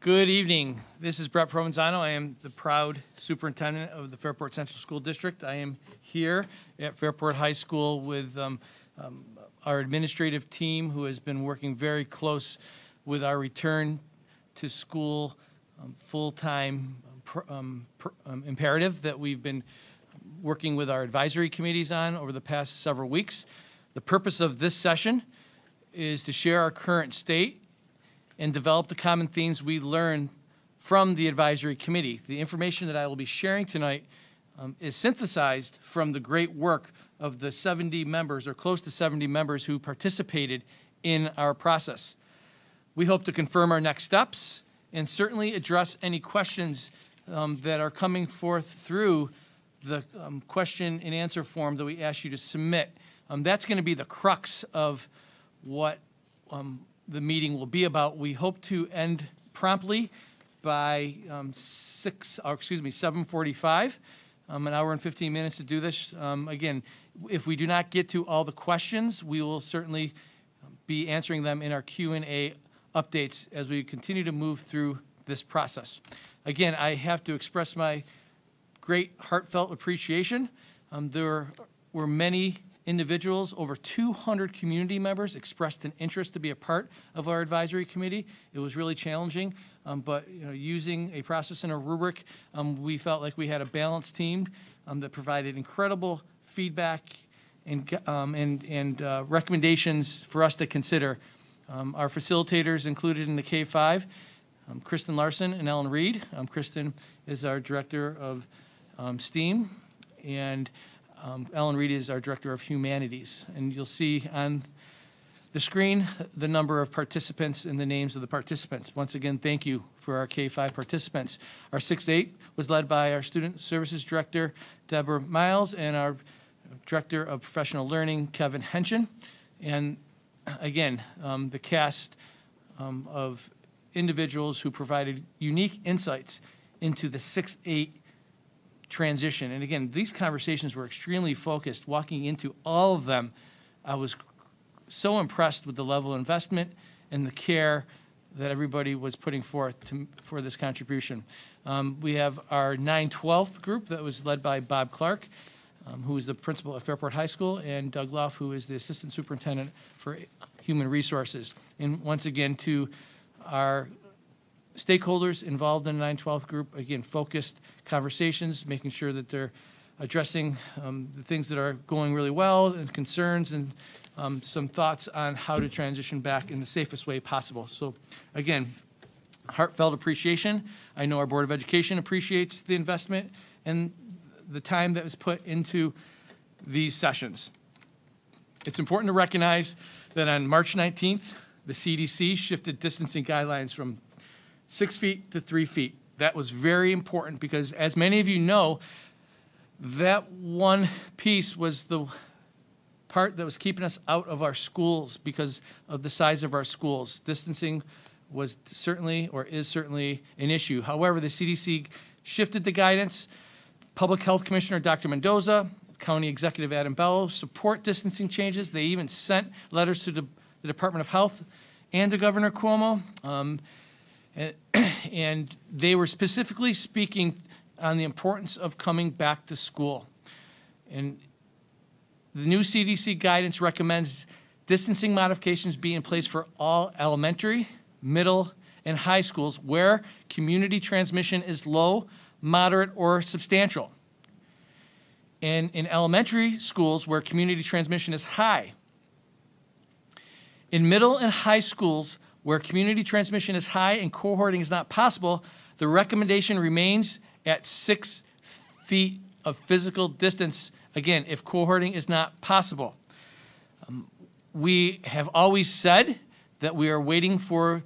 Good evening. This is Brett Provenzano. I am the proud superintendent of the Fairport Central School District. I am here at Fairport High School with um, um, our administrative team who has been working very close with our return to school um, full-time um, pr- um, imperative that we've been working with our advisory committees on over the past several weeks. The purpose of this session is to share our current state and develop the common themes we learned from the advisory committee. The information that I will be sharing tonight um, is synthesized from the great work of the 70 members, or close to 70 members, who participated in our process. We hope to confirm our next steps and certainly address any questions um, that are coming forth through the um, question and answer form that we ask you to submit. Um, That's going to be the crux of what um, the meeting will be about. We hope to end promptly by um, 6, or excuse me, 7:45, um, an hour and 15 minutes to do this. Um, Again, if we do not get to all the questions, we will certainly be answering them in our Q and A updates as we continue to move through this process. Again, I have to express my great heartfelt appreciation. Um, There were many individuals, over 200 community members expressed an interest to be a part of our advisory committee. It was really challenging, um, but, you know, using a process and a rubric, um, we felt like we had a balanced team um, that provided incredible feedback and, um, and, and uh, recommendations for us to consider. Um, Our facilitators included in the K-5, um, Kristen Larson and Ellen Reed. Kristen is our Director of STEAM, and um, Ellen Reed is our Director of Humanities. And you'll see on the screen the number of participants and the names of the participants. Once again, thank you for our K-5 participants. Our 6-8 was led by our Student Services Director, Deborah Miles, and our Director of Professional Learning, Kevin Henschen. And again, um, the cast um, of individuals who provided unique insights into the 6-8 transition. And again, these conversations were extremely focused. Walking into all of them, I was so impressed with the level of investment and the care that everybody was putting forth to, for this contribution. Um, we have our 912th group that was led by Bob Clark, um, who is the principal of Fairport High School, and Doug Loff, who is the assistant superintendent for human resources. And once again, to our stakeholders involved in the 912th group, again, focused conversations, making sure that they're addressing um, the things that are going really well and concerns and um, some thoughts on how to transition back in the safest way possible. So again, heartfelt appreciation. I know our Board of Education appreciates the investment and the time that was put into these sessions. It's important to recognize that on March 19th, the CDC shifted distancing guidelines from six feet to three feet. That was very important because, as many of you know, that one piece was the part that was keeping us out of our schools because of the size of our schools. Distancing was certainly or is certainly an issue. However, the CDC shifted the guidance. Public Health Commissioner Dr. Mendoza, County Executive Adam Bello support distancing changes. They even sent letters to the, the Department of Health and to Governor Cuomo. Um, and, and they were specifically speaking on the importance of coming back to school. And the new CDC guidance recommends distancing modifications be in place for all elementary, middle, and high schools where community transmission is low, moderate, or substantial. And in elementary schools where community transmission is high. In middle and high schools where community transmission is high and cohorting is not possible, the recommendation remains at six feet of physical distance, again, if cohorting is not possible. Um, We have always said that we are waiting for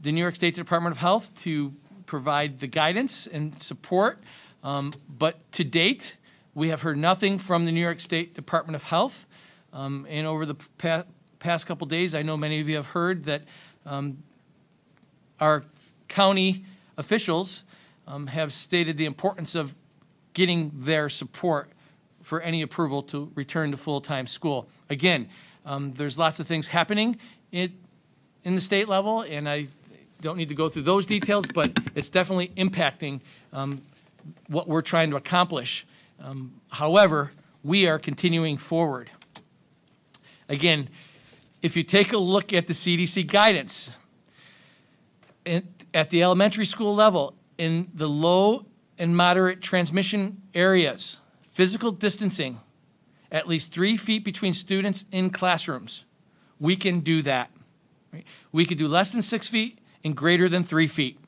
the New York State Department of Health to provide the guidance and support. Um, But to date, we have heard nothing from the New York State Department of Health. Um, And over the pa- past couple days, I know many of you have heard that um, our county officials um, have stated the importance of getting their support for any approval to return to full-time school. Again, um, there's lots of things happening in, in the state level, and I don't need to go through those details, but it's definitely impacting um, what we're trying to accomplish. Um, However, we are continuing forward. Again, if you take a look at the CDC guidance, at the elementary school level, in the low and moderate transmission areas, physical distancing, at least three feet between students in classrooms, we can do that. We could do less than six feet and greater than three feet.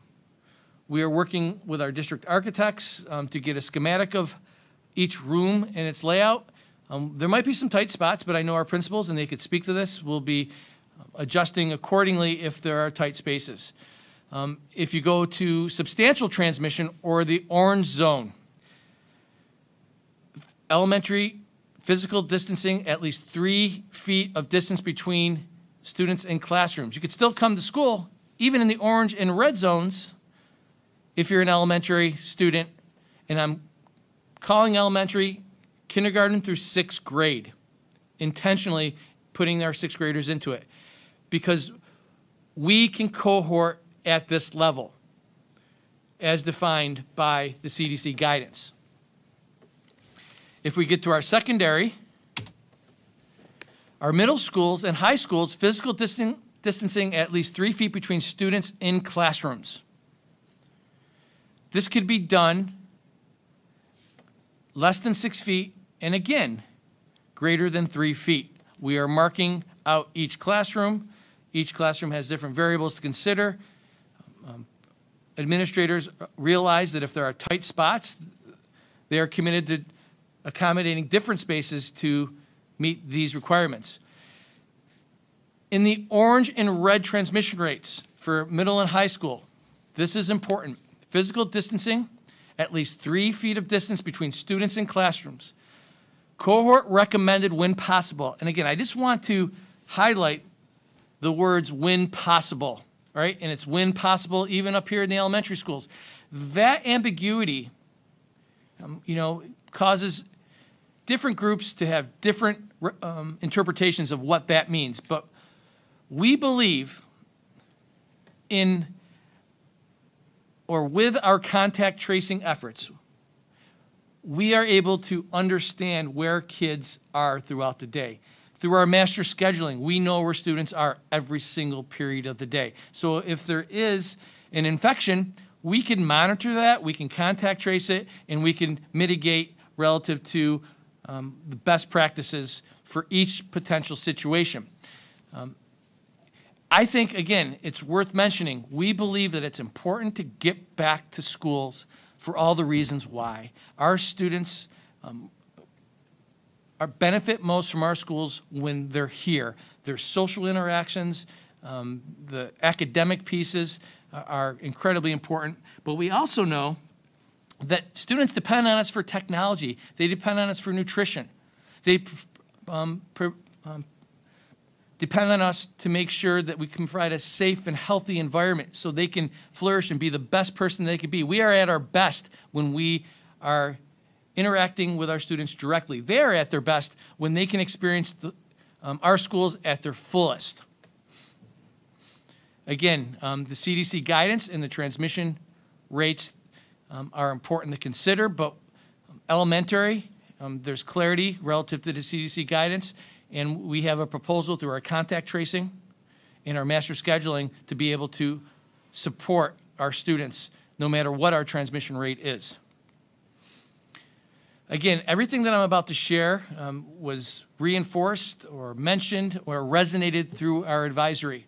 We are working with our district architects um, to get a schematic of each room and its layout. Um, There might be some tight spots, but I know our principals, and they could speak to this, will be adjusting accordingly if there are tight spaces. Um, If you go to substantial transmission or the orange zone, elementary physical distancing, at least three feet of distance between students and classrooms. You could still come to school, even in the orange and red zones, if you're an elementary student. And I'm calling elementary kindergarten through sixth grade, intentionally putting our sixth graders into it. Because we can cohort at this level as defined by the CDC guidance. If we get to our secondary, our middle schools and high schools, physical distan- distancing at least three feet between students in classrooms. This could be done less than six feet, and again, greater than three feet. We are marking out each classroom. Each classroom has different variables to consider. Um, Administrators realize that if there are tight spots, they are committed to accommodating different spaces to meet these requirements. In the orange and red transmission rates for middle and high school, this is important. Physical distancing, at least three feet of distance between students and classrooms. Cohort recommended when possible. And again, I just want to highlight the words when possible, right? And it's when possible, even up here in the elementary schools. That ambiguity, um, you know, causes different groups to have different um, interpretations of what that means. But we believe in or with our contact tracing efforts, we are able to understand where kids are throughout the day. Through our master scheduling, we know where students are every single period of the day. So if there is an infection, we can monitor that, we can contact trace it, and we can mitigate relative to um, the best practices for each potential situation. Um, I think, again, it's worth mentioning, we believe that it's important to get back to schools for all the reasons why. Our students um, are benefit most from our schools when they're here. Their social interactions, um, the academic pieces are- incredibly important. But we also know that students depend on us for technology. They depend on us for nutrition. They um, um, depend on us to make sure that we can provide a safe and healthy environment so they can flourish and be the best person they can be. We are at our best when we are interacting with our students directly. They are at their best when they can experience the, um, our schools at their fullest. Again, um, the CDC guidance and the transmission rates um, are important to consider, but elementary, um, there's clarity relative to the CDC guidance, and we have a proposal through our contact tracing and our master scheduling to be able to support our students no matter what our transmission rate is. Again, everything that I'm about to share um, was reinforced or mentioned or resonated through our advisory.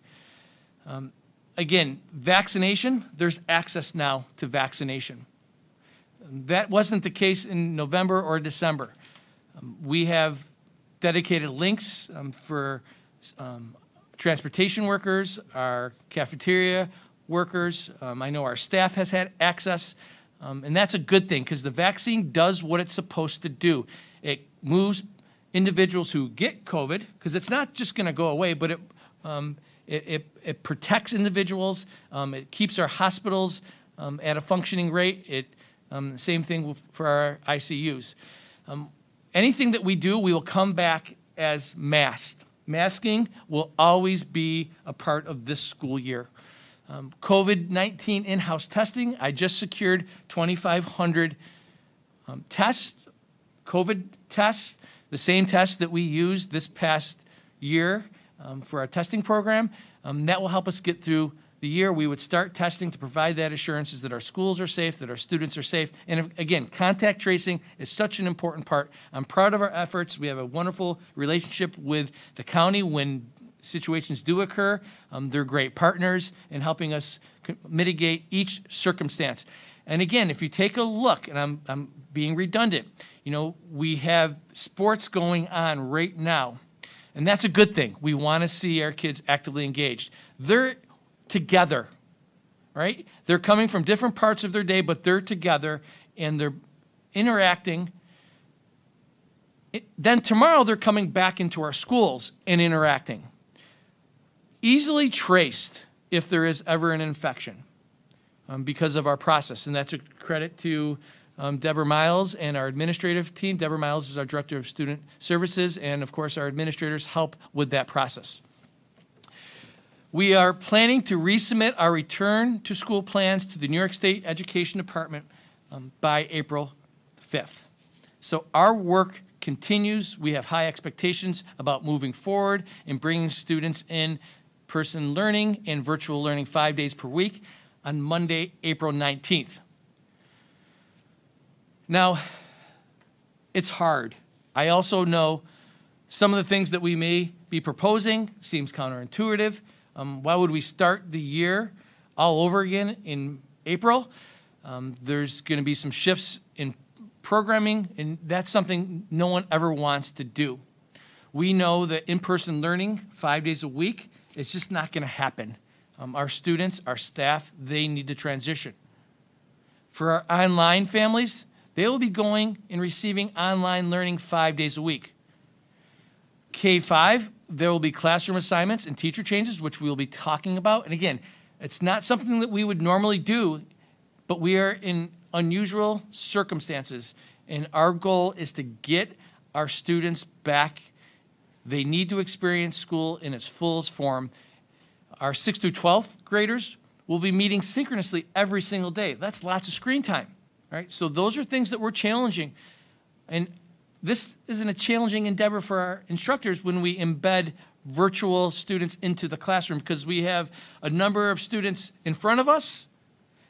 Um, again, vaccination, there's access now to vaccination. That wasn't the case in November or December. Um, we have dedicated links um, for um, transportation workers, our cafeteria workers. Um, I know our staff has had access, um, and that's a good thing because the vaccine does what it's supposed to do. It moves individuals who get COVID because it's not just going to go away, but it, um, it, it, it protects individuals. Um, it keeps our hospitals um, at a functioning rate. It um, same thing for our ICUs. Anything that we do, we will come back as masked. Masking will always be a part of this school year. Um, COVID-19 in-house testing, I just secured 2,500 um, tests, COVID tests, the same tests that we used this past year um, for our testing program. Um, That will help us get through the year. We would start testing to provide that assurances that our schools are safe, that our students are safe. And again, contact tracing is such an important part. I'm proud of our efforts. We have a wonderful relationship with the county when situations do occur. Um, They're great partners in helping us mitigate each circumstance. And again, if you take a look, and I'm, I'm being redundant, you know, we have sports going on right now. And that's a good thing. We want to see our kids actively engaged. They're together, right? They're coming from different parts of their day, but they're together and they're interacting. It- Then tomorrow they're coming back into our schools and interacting. Easily traced if there is ever an infection um, because of our process. And that's a credit to um, Deborah Miles and our administrative team. Deborah Miles is our Director of Student Services, and of course, our administrators help with that process. We are planning to resubmit our return to school plans to the New York State Education Department um, by April 5th. So our work continues. We have high expectations about moving forward and bringing students in person learning and virtual learning five days per week on Monday, April 19th. Now, it's hard. I also know some of the things that we may be proposing seems counterintuitive. Um, why would we start the year all over again in April? Um, there's going to be some shifts in programming, and that's something no one ever wants to do. We know that in-person learning, five days a week, is just not going to happen. Um, our students, our staff, they need to transition. For our online families, they will be going and receiving online learning five days a week. K-5, there will be classroom assignments and teacher changes, which we will be talking about. And again, it's not something that we would normally do, but we are in unusual circumstances. And our goal is to get our students back. They need to experience school in its fullest form. Our 6th through 12th graders will be meeting synchronously every single day. That's lots of screen time, right? So those are things that we're challenging. And this isn't a challenging endeavor for our instructors when we embed virtual students into the classroom because we have a number of students in front of us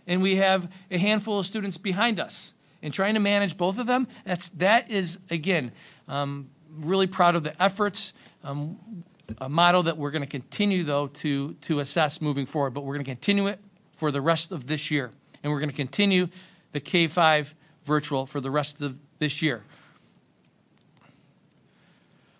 and we have a handful of students behind us. And trying to manage both of them, that's, that is, again, um, really proud of the efforts. Um, a model that we're going to continue, though, to, to assess moving forward, but we're going to continue it for the rest of this year. And we're going to continue the K-5 virtual for the rest of this year.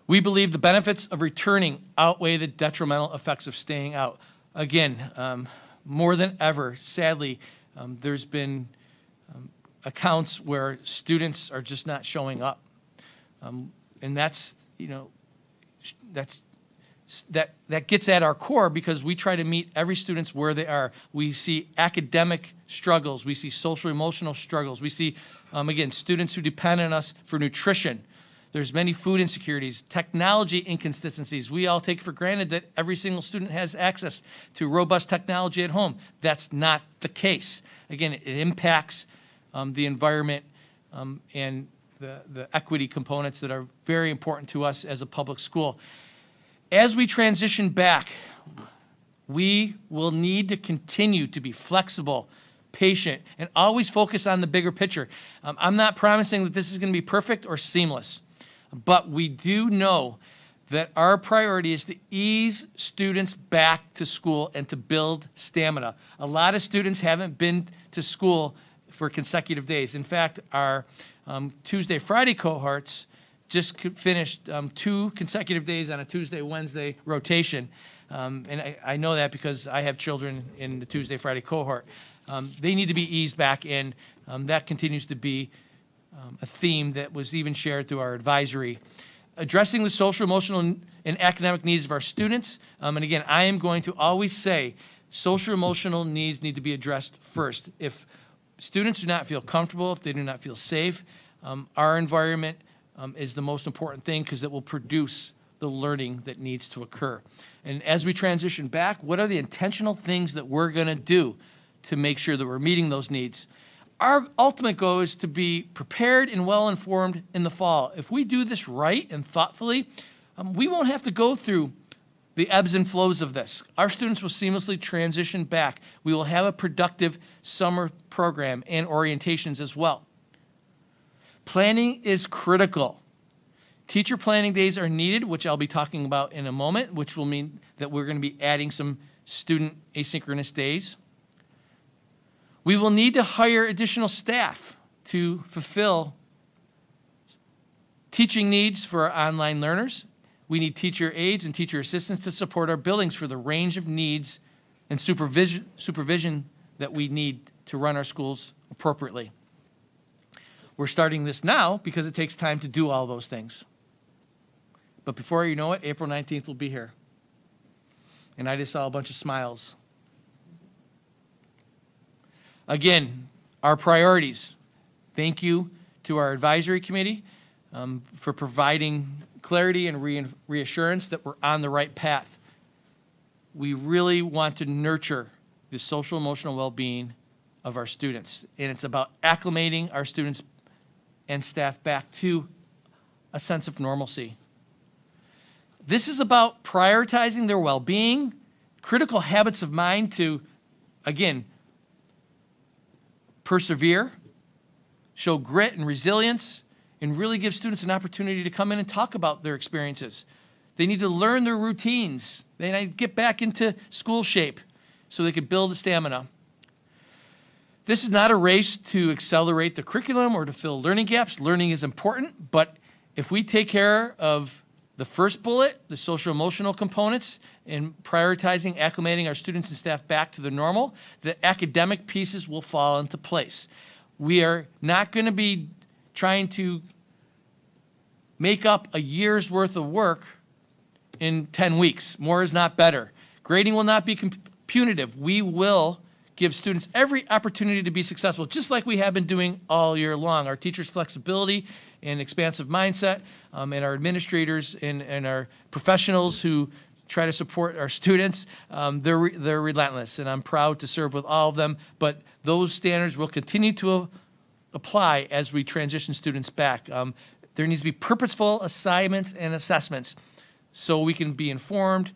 We believe the benefits of returning outweigh the detrimental effects of staying out. Again, um, more than ever, sadly, um, there's been um, accounts where students are just not showing up. Um, and that's, you know, that's, that, that gets at our core because we try to meet every student's where they are. We see academic struggles, we see social emotional struggles, we see, um, again, students who depend on us for nutrition. There's many food insecurities, technology inconsistencies. We all take for granted that every single student has access to robust technology at home. That's not the case. Again, it impacts um, the environment um, and the, the equity components that are very important to us as a public school. As we transition back, we will need to continue to be flexible, patient, and always focus on the bigger picture. Um, I'm not promising that this is going to be perfect or seamless, but we do know that our priority is to ease students back to school and to build stamina. A lot of students haven't been to school for consecutive days. In fact, our um, Tuesday, Friday cohorts just finished um, two consecutive days on a Tuesday, Wednesday rotation. Um, and I, I know that because I have children in the Tuesday, Friday cohort. Um, they need to be eased back in. Um, that continues to be um, a theme that was even shared through our advisory. Addressing the social, emotional, and academic needs of our students. Um, and again, I am going to always say social, emotional needs need to be addressed first. If students do not feel comfortable, if they do not feel safe, um, our environment um, is the most important thing because it will produce the learning that needs to occur. And as we transition back, what are the intentional things that we're going to do to make sure that we're meeting those needs? Our ultimate goal is to be prepared and well informed in the fall. If we do this right and thoughtfully, um, we won't have to go through the ebbs and flows of this. Our students will seamlessly transition back. We will have a productive summer program and orientations as well. Planning is critical. Teacher planning days are needed, which I'll be talking about in a moment, which will mean that we're going to be adding some student asynchronous days. We will need to hire additional staff to fulfill teaching needs for our online learners. We need teacher aides and teacher assistants to support our buildings for the range of needs and supervision, supervision that we need to run our schools appropriately. We're starting this now because it takes time to do all those things. But before you know it, April 19th will be here. And I just saw a bunch of smiles. Again, our priorities. Thank you to our advisory committee um, for providing clarity and re reassurance that we're on the right path. We really want to nurture the social emotional well being of our students. And it's about acclimating our students and staff back to a sense of normalcy. This is about prioritizing their well being, critical habits of mind to, again, persevere, show grit and resilience, and really give students an opportunity to come in and talk about their experiences. They need to learn their routines. They need to get back into school shape so they can build the stamina. This is not a race to accelerate the curriculum or to fill learning gaps. Learning is important, but if we take care of the first bullet, the social emotional components, in prioritizing acclimating our students and staff back to the normal, the academic pieces will fall into place. We are not going to be trying to make up a year's worth of work in 10 weeks. More is not better. Grading will not be punitive. We will give students every opportunity to be successful, just like we have been doing all year long. Our teachers' flexibility and expansive mindset, um, and our administrators and, and our professionals who try to support our students, um, they're, they're relentless, and I'm proud to serve with all of them. But those standards will continue to apply as we transition students back. Um, there needs to be purposeful assignments and assessments so we can be informed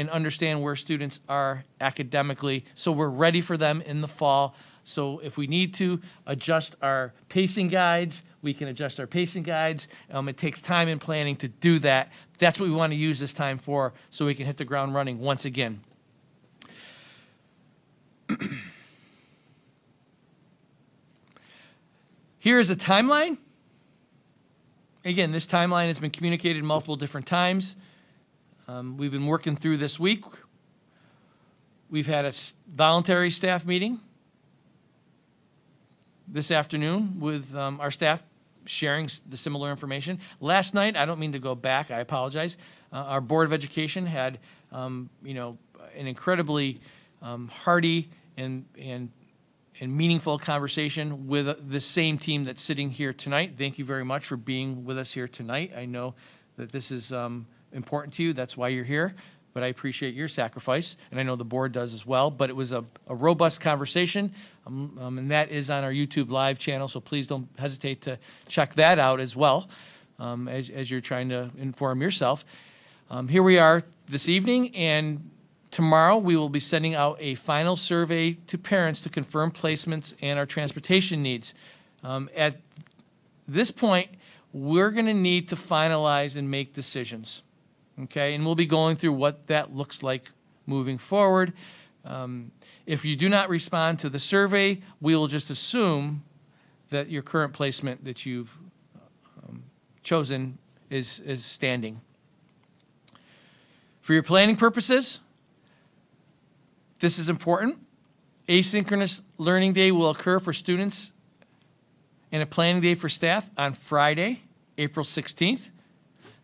and understand where students are academically so we're ready for them in the fall. So if we need to adjust our pacing guides, we can adjust our pacing guides. Um, it takes time and planning to do that. That's what we want to use this time for so we can hit the ground running once again. Here is a timeline. Again, this timeline has been communicated multiple different times. Um, we've been working through this week. We've had a voluntary staff meeting this afternoon with um, our staff sharing the similar information. Last night, I don't mean to go back, I apologize. Uh, our Board of Education had, um, you know, an incredibly um, hearty and, and, and meaningful conversation with the same team that's sitting here tonight. Thank you very much for being with us here tonight. I know that this is um, important to you. That's why you're here. But I appreciate your sacrifice, and I know the board does as well. But it was a, a robust conversation, um, um, and that is on our YouTube live channel. So please don't hesitate to check that out as well um, as, as you're trying to inform yourself. Um, here we are this evening, and tomorrow we will be sending out a final survey to parents to confirm placements and our transportation needs. Um, at this point, we're going to need to finalize and make decisions okay? And we'll be going through what that looks like moving forward. Um, if you do not respond to the survey, we will just assume that your current placement that you've um, chosen is, is standing. For your planning purposes, this is important. Asynchronous learning day will occur for students and a planning day for staff on Friday, April 16th.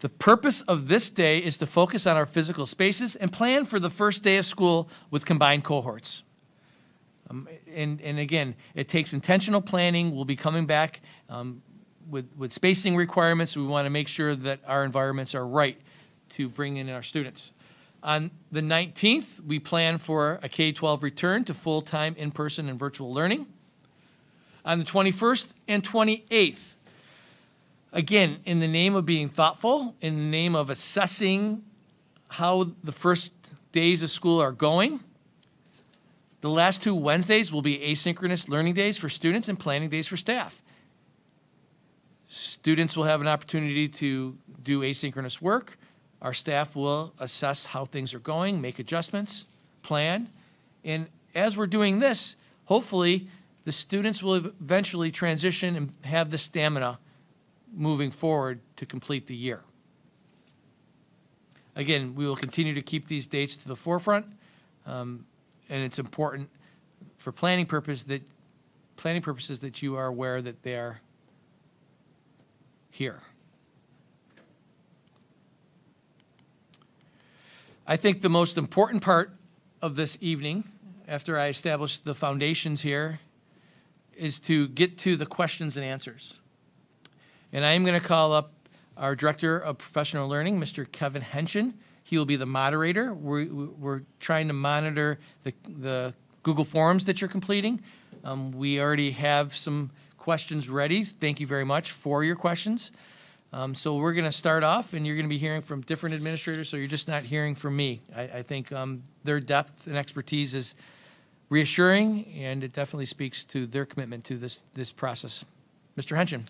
The purpose of this day is to focus on our physical spaces and plan for the first day of school with combined cohorts. Um, and, and again, it takes intentional planning. We'll be coming back um, with, with spacing requirements. We want to make sure that our environments are right to bring in our students. On the 19th, we plan for a K-12 return to full-time in-person and virtual learning. On the 21st and 28th, again, in the name of being thoughtful, in the name of assessing how the first days of school are going, the last two Wednesdays will be asynchronous learning days for students and planning days for staff. Students will have an opportunity to do asynchronous work. Our staff will assess how things are going, make adjustments, plan. And as we're doing this, hopefully, the students will eventually transition and have the stamina moving forward to complete the year. Again, we will continue to keep these dates to the forefront, um, and it's important for planning purpose that, planning purposes that you are aware that they are here. I think the most important part of this evening, after I establish the foundations here, is to get to the questions and answers. And I am going to call up our Director of Professional Learning, Mr. Kevin Henshin. He will be the moderator. We're, we're trying to monitor the, the Google Forms that you're completing. Um, we already have some questions ready. Thank you very much for your questions. Um, so we're going to start off, and you're going to be hearing from different administrators, so you're just not hearing from me. I, I think um, their depth and expertise is reassuring, and it definitely speaks to their commitment to this, this process. Mr. Henshin.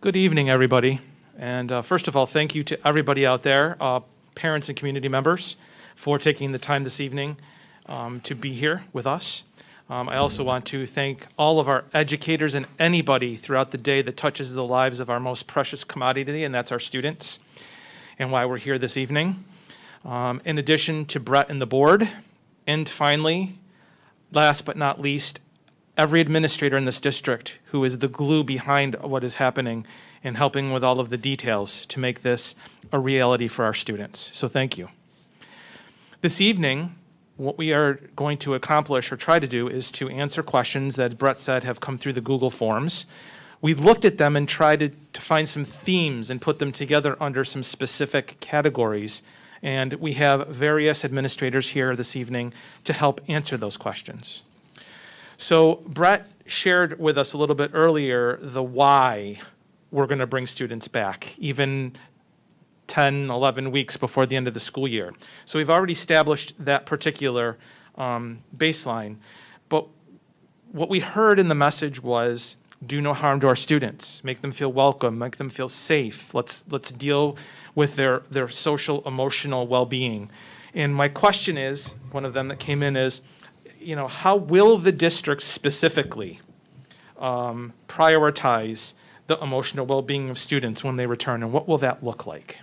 Good evening, everybody. And uh, first of all, thank you to everybody out there, uh, parents and community members, for taking the time this evening um, to be here with us. Um, I also want to thank all of our educators and anybody throughout the day that touches the lives of our most precious commodity, and that's our students, and why we're here this evening. Um, in addition to Brett and the board, and finally, last but not least, every administrator in this district who is the glue behind what is happening and helping with all of the details to make this a reality for our students. So thank you. This evening, what we are going to accomplish or try to do is to answer questions that Brett said have come through the Google Forms. We looked at them and tried to, to find some themes and put them together under some specific categories. And we have various administrators here this evening to help answer those questions. So Brett shared with us a little bit earlier the why we're going to bring students back, even 10, 11 weeks before the end of the school year. So we've already established that particular um, baseline. But what we heard in the message was do no harm to our students, make them feel welcome, make them feel safe. Let's, let's deal with their, their social, emotional well being. And my question is one of them that came in is, you know, how will the district specifically um, prioritize the emotional well-being of students when they return, and what will that look like?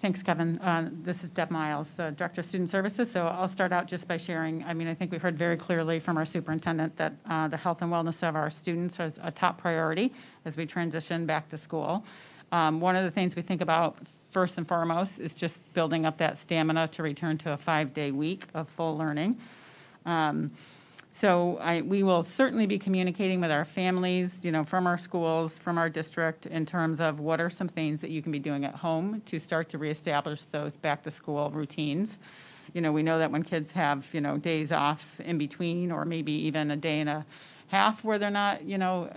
Thanks, Kevin. Uh, This is Deb Miles, uh, Director of Student Services. So I'll start out just by sharing, I mean, I think we heard very clearly from our superintendent that uh, the health and wellness of our students is a top priority as we transition back to school. Um, One of the things we think about first and foremost is just building up that stamina to return to a five-day week of full learning. Um, so I, we will certainly be communicating with our families, you know, from our schools, from our district, in terms of what are some things that you can be doing at home to start to reestablish those back-to-school routines. You know, we know that when kids have, you know, days off in between, or maybe even a day and a half where they're not, you know,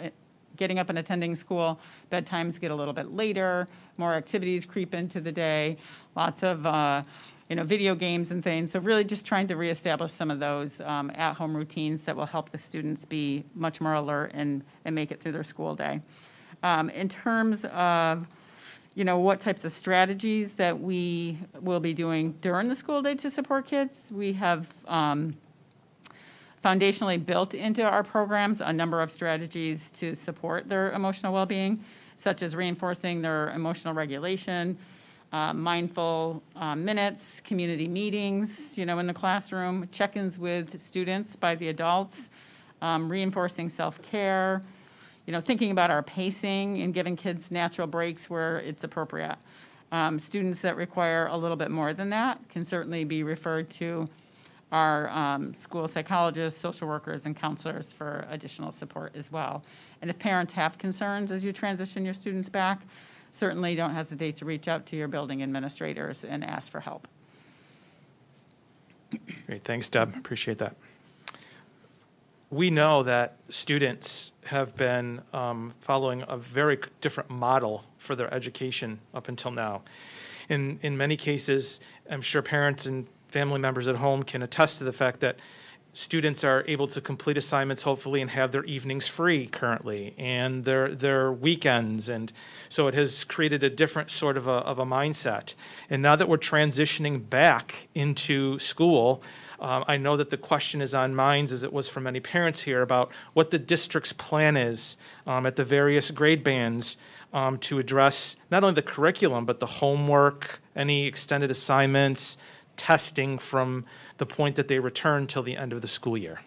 getting up and attending school. Bedtimes get a little bit later, more activities creep into the day, lots of, uh, you know, video games and things. So really just trying to reestablish some of those um, at-home routines that will help the students be much more alert and, and make it through their school day. Um, in terms of, you know, what types of strategies that we will be doing during the school day to support kids, we have um, foundationally built into our programs a number of strategies to support their emotional well-being, such as reinforcing their emotional regulation, uh, mindful uh, minutes, community meetings, you know, in the classroom, check-ins with students by the adults, um, reinforcing self-care, you know, thinking about our pacing and giving kids natural breaks where it's appropriate. Um, students that require a little bit more than that can certainly be referred to our um, school psychologists, social workers, and counselors for additional support as well. And if parents have concerns as you transition your students back, certainly don't hesitate to reach out to your building administrators and ask for help. Great, thanks, Deb, appreciate that. We know that students have been um, following a very different model for their education up until now. In, in many cases, I'm sure parents and family members at home can attest to the fact that students are able to complete assignments hopefully and have their evenings free currently and their their weekends and so it has created a different sort of a, of a mindset. And now that we're transitioning back into school um, I know that the question is on minds, as it was for many parents here, about what the district's plan is um, at the various grade bands um, to address not only the curriculum, but the homework, any extended assignments, testing from the point that they return till the end of the school year.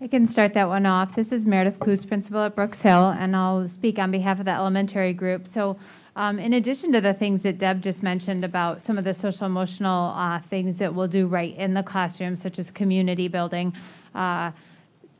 I can start that one off. This is Meredith Coos, principal at Brooks Hill, and I'll speak on behalf of the elementary group. So um, in addition to the things that Deb just mentioned about some of the social emotional uh, things that we'll do right in the classroom, such as community building, uh,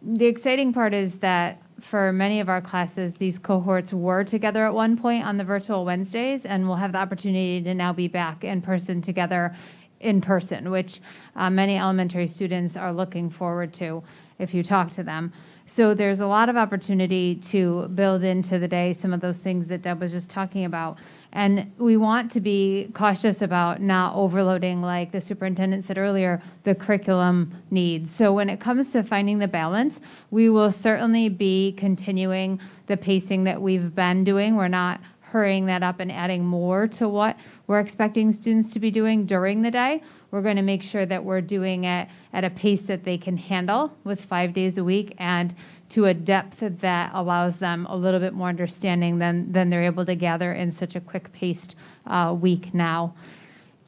the exciting part is that for many of our classes, these cohorts were together at one point on the virtual Wednesdays, and we'll have the opportunity to now be back in person together in person, which uh, many elementary students are looking forward to if you talk to them. So there's a lot of opportunity to build into the day some of those things that Deb was just talking about. And we want to be cautious about not overloading, like the superintendent said earlier, the curriculum needs. So when it comes to finding the balance, we will certainly be continuing the pacing that we've been doing. We're not hurrying that up and adding more to what we're expecting students to be doing during the day. We're going to make sure that we're doing it at a pace that they can handle with five days a week and to a depth that allows them a little bit more understanding than, than they're able to gather in such a quick paced uh, week now.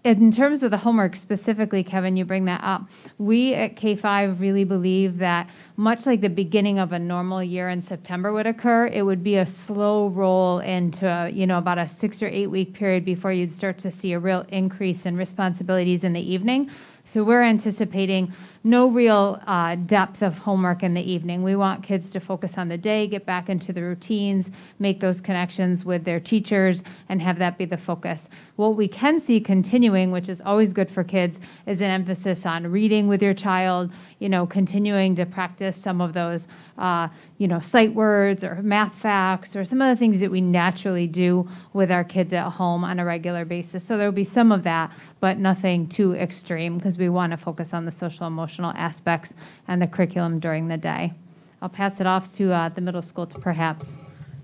In terms of the homework specifically, Kevin, you bring that up. We at K 5 really believe that, much like the beginning of a normal year in September would occur, it would be a slow roll into, you know, about a six or eight week period before you'd start to see a real increase in responsibilities in the evening. So we're anticipating no real uh, depth of homework in the evening. We want kids to focus on the day, get back into the routines, make those connections with their teachers, and have that be the focus. What we can see continuing, which is always good for kids, is an emphasis on reading with your child, you know, continuing to practice some of those, uh, you know, sight words or math facts or some of the things that we naturally do with our kids at home on a regular basis. So there will be some of that, but nothing too extreme because we want to focus on the social emotional aspects and the curriculum during the day. I'll pass it off to uh, the middle school to perhaps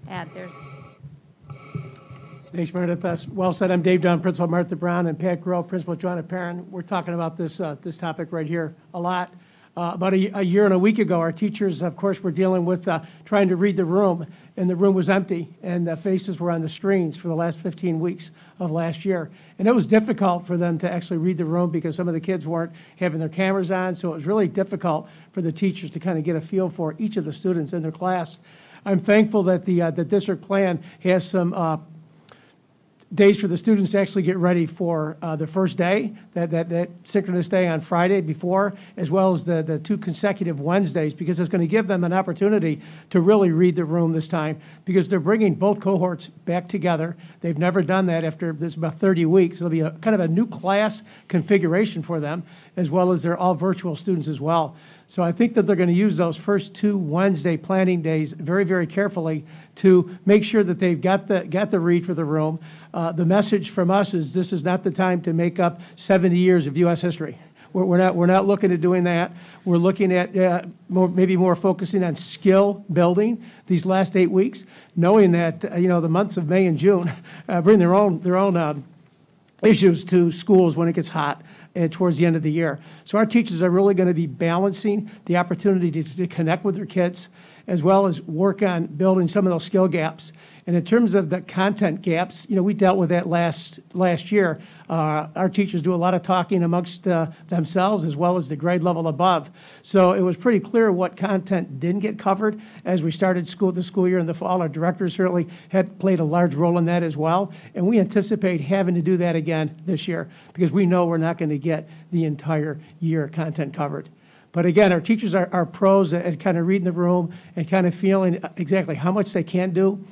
add their. Thanks, Meredith. That's well said. I'm Dave Dunn, Principal Martha Brown, and Pat Grove, Principal Johanna Perrin. We're talking about this, uh, this topic right here a lot. Uh, About a a year and a week ago, our teachers, of course, were dealing with uh, trying to read the room, and the room was empty, and the faces were on the screens for the last 15 weeks of last year. And it was difficult for them to actually read the room because some of the kids weren't having their cameras on, so it was really difficult for the teachers to kind of get a feel for each of the students in their class. I'm thankful that the, uh, the district plan has some uh, days for the students to actually get ready for uh, the first day, that, that, that synchronous day on Friday before, as well as the, the two consecutive Wednesdays, because it's going to give them an opportunity to really read the room this time, because they're bringing both cohorts back together. They've never done that after this about 30 weeks. It'll be a kind of a new class configuration for them, as well as they're all virtual students as well. So I think that they're going to use those first two Wednesday planning days very, very carefully to make sure that they've got the, got the read for the room. Uh, The message from us is this is not the time to make up 70 years of U.S. history. We're, we're not, we're not looking at doing that. We're looking at uh, more, maybe more focusing on skill building these last eight weeks, knowing that, uh, you know, the months of May and June uh, bring their own, their own um, issues to schools when it gets hot towards the end of the year. So our teachers are really going to be balancing the opportunity to, to connect with their kids as well as work on building some of those skill gaps. And in terms of the content gaps, you know, we dealt with that last, last year. Uh, Our teachers do a lot of talking amongst uh, themselves as well as the grade level above. So it was pretty clear what content didn't get covered as we started school, the school year in the fall. Our directors certainly had played a large role in that as well. And we anticipate having to do that again this year because we know we're not going to get the entire year content covered. But again, our teachers are, are pros at kind of reading the room and kind of feeling exactly how much they can do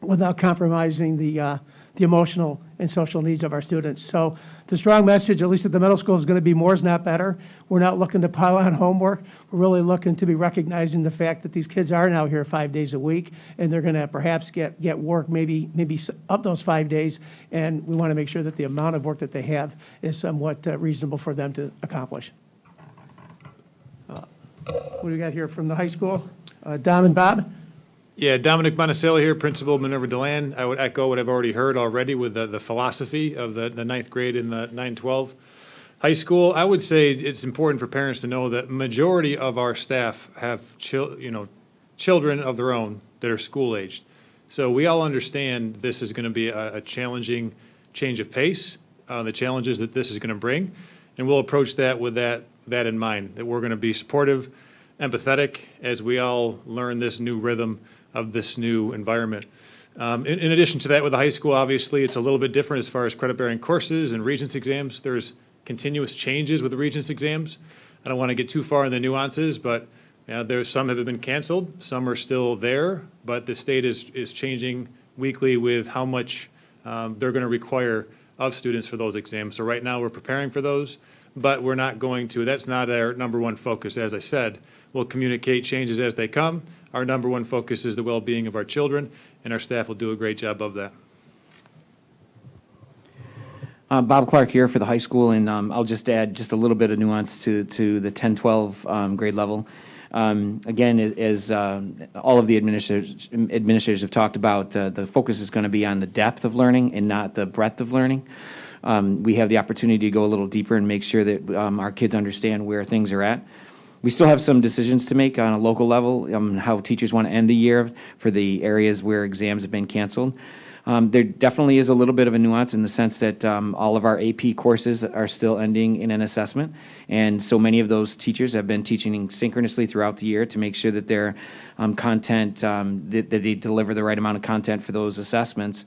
without compromising the, uh, the emotional and social needs of our students. So the strong message, at least at the middle school, is going to be more is not better. We're not looking to pile on homework. We're really looking to be recognizing the fact that these kids are now here five days a week, and they're going to perhaps get, get work maybe, maybe of those five days, and we want to make sure that the amount of work that they have is somewhat uh, reasonable for them to accomplish. Uh, What do we got here from the high school? Uh, and Bob? Yeah, Dominic Monticelli here, Principal Minerva Deland. I would echo what I've already heard already with the, the philosophy of the, the ninth grade and the nine twelve high school. I would say it's important for parents to know that majority of our staff have chil, you know, children of their own that are school aged. So we all understand this is gonna be a, a challenging change of pace, uh, the challenges that this is gonna bring. And we'll approach that with that, that in mind, that we're gonna be supportive, empathetic as we all learn this new rhythm of this new environment. Um, in, in addition to that, with the high school, obviously, it's a little bit different as far as credit-bearing courses and Regents exams. There's continuous changes with the Regents exams. I don't want to get too far in the nuances, but, you know, there's, some have been canceled, some are still there, but the state is, is changing weekly with how much, um, they're going to require of students for those exams. So right now, we're preparing for those, but we're not going to, that's not our number one focus, as I said. We'll communicate changes as they come. Our number one focus is the well-being of our children, and our staff will do a great job of that. Uh, Bob Clark here for the high school, and um, I'll just add just a little bit of nuance to, to the 10, 12 um, grade level. Um, Again, as- um, all of the administrators, administrators have talked about, uh, the focus is going to be on the depth of learning and not the breadth of learning. Um, We have the opportunity to go a little deeper and make sure that um, our kids understand where things are at. We still have some decisions to make on a local level, um, how teachers want to end the year for the areas where exams have been canceled. Um, there definitely is a little bit of a nuance in the sense that um, all of our AP courses are still ending in an assessment. And so many of those teachers have been teaching synchronously throughout the year to make sure that their um, content, um, that, that they deliver the right amount of content for those assessments.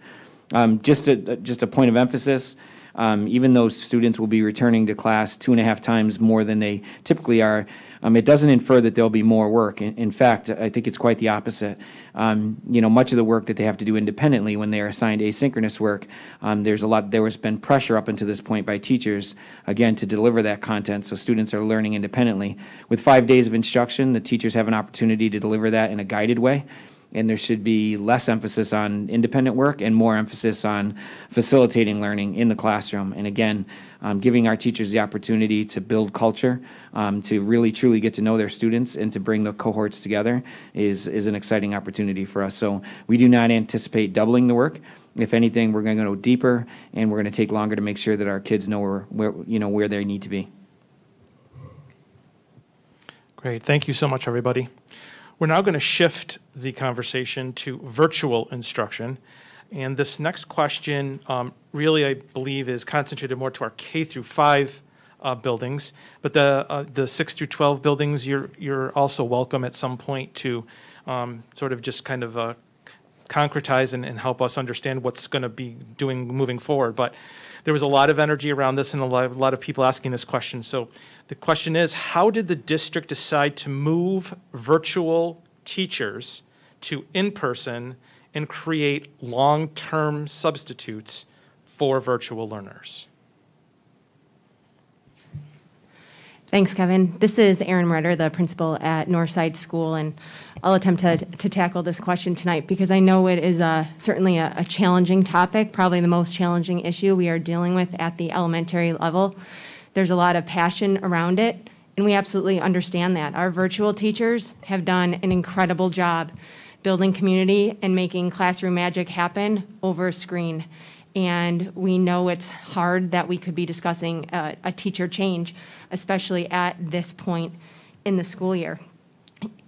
Um, just a, just a point of emphasis, even though students will be returning to class two and a half times more than they typically are, um, it doesn't infer that there'll be more work. In, in fact, I think it's quite the opposite. Um, you know, much of the work that they have to do independently when they are assigned asynchronous work, um, there's a lot, there has been pressure up until this point by teachers, again, to deliver that content, so students are learning independently. With five days of instruction, the teachers have an opportunity to deliver that in a guided way and there should be less emphasis on independent work and more emphasis on facilitating learning in the classroom. And again, um, giving our teachers the opportunity to build culture, um, to really truly get to know their students and to bring the cohorts together is, is an exciting opportunity for us. So we do not anticipate doubling the work. If anything, we're going to go deeper and we're going to take longer to make sure that our kids know where, where, you know, where they need to be. Great, thank you so much, everybody. We're now going to shift the conversation to virtual instruction. And this next question um, really, I believe, is concentrated more to our K through 5 uh, buildings. But the, uh, the 6 through 12 buildings, you're, you're also welcome at some point to um, sort of just kind of uh, concretize and, and help us understand what's going to be doing moving forward. But there was a lot of energy around this and a lot, a lot of people asking this question. So the question is, how did the district decide to move virtual teachers to in-person and create long-term substitutes for virtual learners? Thanks, Kevin. This is Erin Ritter, the principal at Northside School, and I'll attempt to, to tackle this question tonight because I know it is a, certainly a, a challenging topic, probably the most challenging issue we are dealing with at the elementary level. There's a lot of passion around it, and we absolutely understand that. Our virtual teachers have done an incredible job building community and making classroom magic happen over a screen. And we know it's hard that we could be discussing a, a teacher change, especially at this point in the school year.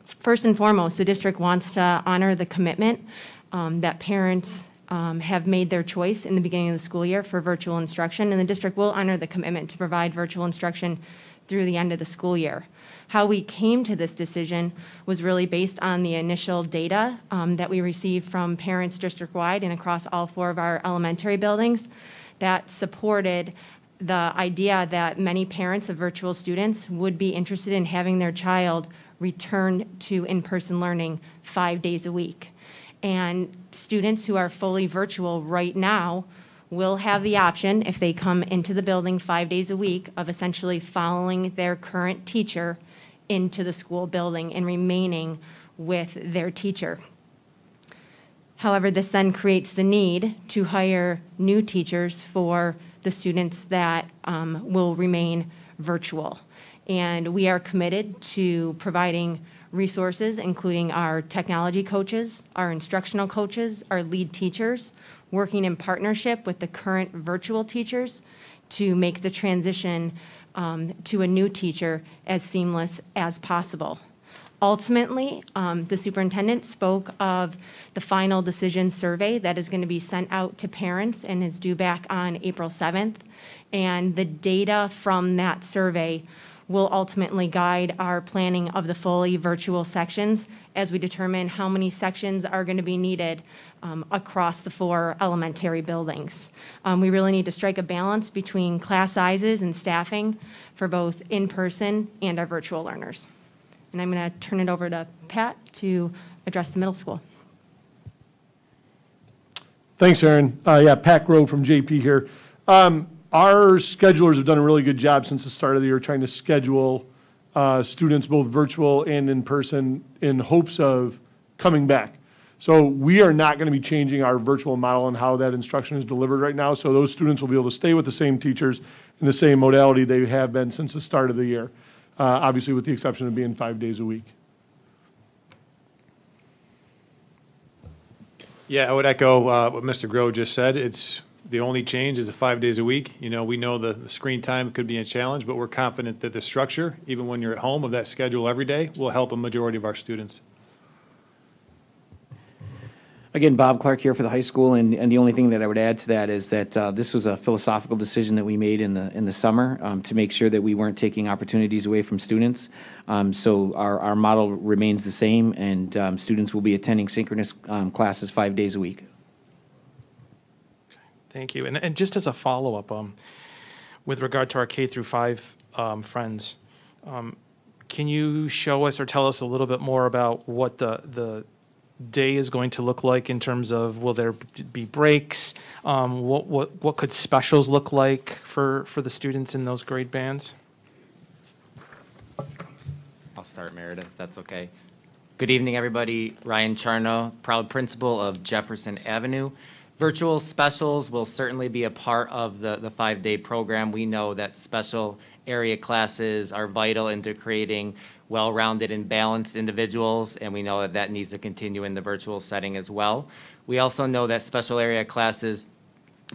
First and foremost, the district wants to honor the commitment um, that parents um, have made their choice in the beginning of the school year for virtual instruction, and the district will honor the commitment to provide virtual instruction through the end of the school year. How we came to this decision was really based on the initial data um, that we received from parents district-wide and across all four of our elementary buildings that supported the idea that many parents of virtual students would be interested in having their child return to in-person learning five days a week. And students who are fully virtual right now will have the option, if they come into the building five days a week, of essentially following their current teacher into the school building and remaining with their teacher. However, this then creates the need to hire new teachers for the students that um, will remain virtual. And we are committed to providing resources, including our technology coaches, our instructional coaches, our lead teachers, working in partnership with the current virtual teachers to make the transition um, to a new teacher as seamless as possible. Ultimately, um, the superintendent spoke of the final decision survey that is going to be sent out to parents and is due back on April 7th. And the data from that survey will ultimately guide our planning of the fully virtual sections as we determine how many sections are going to be needed um, across the four elementary buildings. Um, We really need to strike a balance between class sizes and staffing for both in-person and our virtual learners. And I'm going to turn it over to Pat to address the middle school. Thanks, Aaron. Uh, yeah, Pat Grove from JP here. Um, our schedulers have done a really good job since the start of the year trying to schedule, uh, students both virtual and in person in hopes of coming back. So we are not going to be changing our virtual model and how that instruction is delivered right now. So those students will be able to stay with the same teachers in the same modality they have been since the start of the year. Uh, obviously with the exception of being five days a week. Yeah, I would echo uh, what Mr. Grove just said. It's, the only change is the five days a week. You know, we know the screen time could be a challenge, but we're confident that the structure, even when you're at home, of that schedule every day, will help a majority of our students. Again, Bob Clark here for the high school, and, and the only thing that I would add to that is that uh, this was a philosophical decision that we made in the, in the summer um, to make sure that we weren't taking opportunities away from students. Um, So our, our model remains the same, and um, students will be attending synchronous um, classes five days a week. Thank you. And, and just as a follow-up, um, with regard to our K through five, um, friends, um, can you show us or tell us a little bit more about what the, the day is going to look like in terms of, will there be breaks? Um, what, what, what could specials look like for, for the students in those grade bands? I'll start, Meredith, that's okay. Good evening, everybody. Ryan Charno, proud principal of Jefferson Avenue. Virtual specials will certainly be a part of the, the five-day program. We know that special area classes are vital into creating well-rounded and balanced individuals, and we know that that needs to continue in the virtual setting as well. We also know that special area classes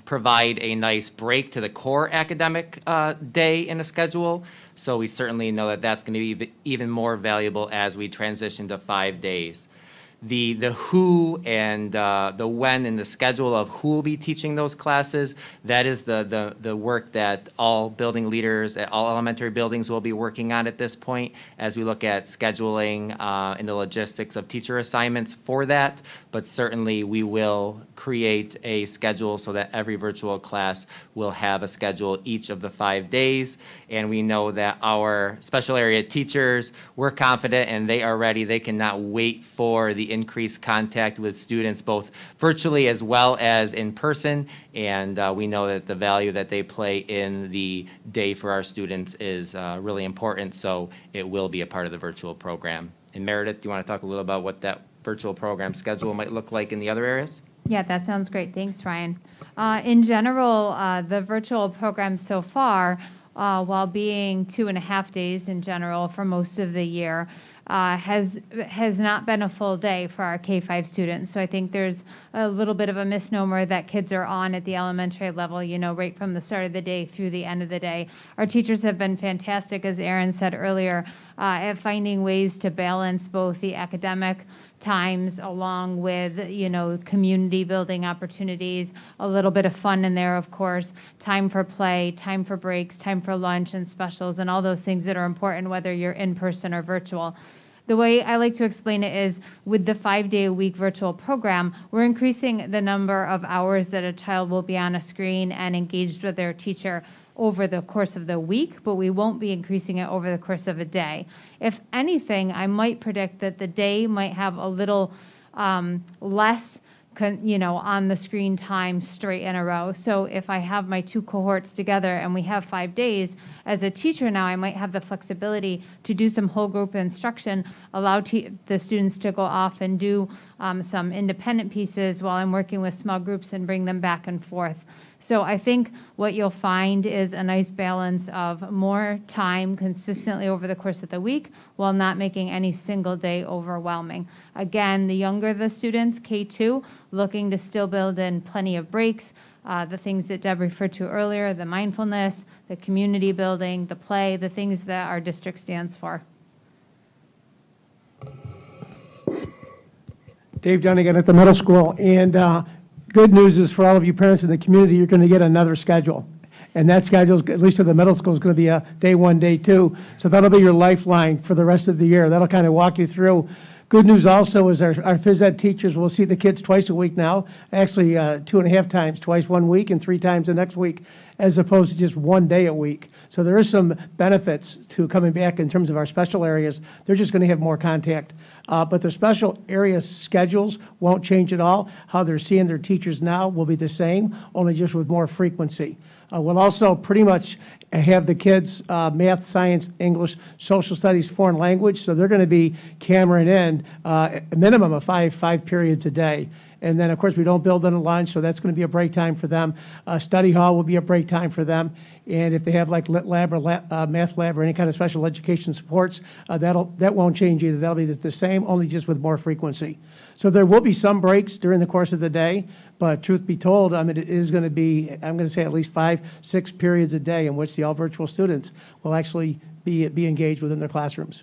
provide a nice break to the core academic uh, day in a schedule. So we certainly know that that's going to be even more valuable as we transition to five days. The, the who and uh, the when and the schedule of who will be teaching those classes, that is the, the, the work that all building leaders at all elementary buildings will be working on at this point as we look at scheduling uh, and the logistics of teacher assignments for that. But certainly, we will create a schedule so that every virtual class will have a schedule each of the five days. And we know that our special area teachers, we're confident and they are ready. They cannot wait for the increased contact with students, both virtually as well as in person. And uh, we know that the value that they play in the day for our students is uh, really important. So it will be a part of the virtual program. And Meredith, do you want to talk a little about what that virtual program schedule might look like in the other areas? Yeah, that sounds great. Thanks, Ryan. Uh, In general, uh, the virtual program so far, uh, while being two and a half days in general for most of the year, uh, has, has not been a full day for our K-5 students. So I think there's a little bit of a misnomer that kids are on at the elementary level, you know, right from the start of the day through the end of the day. Our teachers have been fantastic, as Aaron said earlier, uh, at finding ways to balance both the academic times along with, you know, community building opportunities, a little bit of fun in there, of course, time for play, time for breaks, time for lunch and specials, and all those things that are important, whether you're in person or virtual. The way I like to explain it is with the five day a week virtual program, we're increasing the number of hours that a child will be on a screen and engaged with their teacher over the course of the week, but we won't be increasing it over the course of a day. If anything, I might predict that the day might have a little um, less you know, on the screen time straight in a row. So if I have my two cohorts together and we have five days, as a teacher now, I might have the flexibility to do some whole group instruction, allow the students to go off and do um, some independent pieces while I'm working with small groups and bring them back and forth. So I think what you'll find is a nice balance of more time consistently over the course of the week while not making any single day overwhelming. Again, the younger the students, K2, looking to still build in plenty of breaks, uh, the things that Deb referred to earlier, the mindfulness, the community building, the play, the things that our district stands for. Dave Dunnigan at the middle school, and uh, good news is for all of you parents in the community, you're going to get another schedule. And that schedule, at least at the middle school, is going to be a day one, day two. So that'll be your lifeline for the rest of the year. That'll kind of walk you through. Good news also is our, our phys ed teachers will see the kids twice a week now, actually uh, two and a half times, twice one week and three times the next week, as opposed to just one day a week. So there is some benefits to coming back in terms of our special areas. They're just going to have more contact. Uh, But their special area schedules won't change at all. How they're seeing their teachers now will be the same, only just with more frequency. Uh, We'll also pretty much have the kids uh, math, science, English, social studies, foreign language, so they're going to be cammering in uh, a minimum of five, five periods a day. And then, of course, we don't build in a lunch, so that's going to be a break time for them. Uh, Study hall will be a break time for them. And if they have like lit lab or la- uh, math lab or any kind of special education supports, uh, that'll, that won't change either. That'll be the- same, only just with more frequency. So there will be some breaks during the course of the day, but truth be told, I mean, it is going to be, I'm going to say at least five, six periods a day in which the all-virtual students will actually be, be engaged within their classrooms.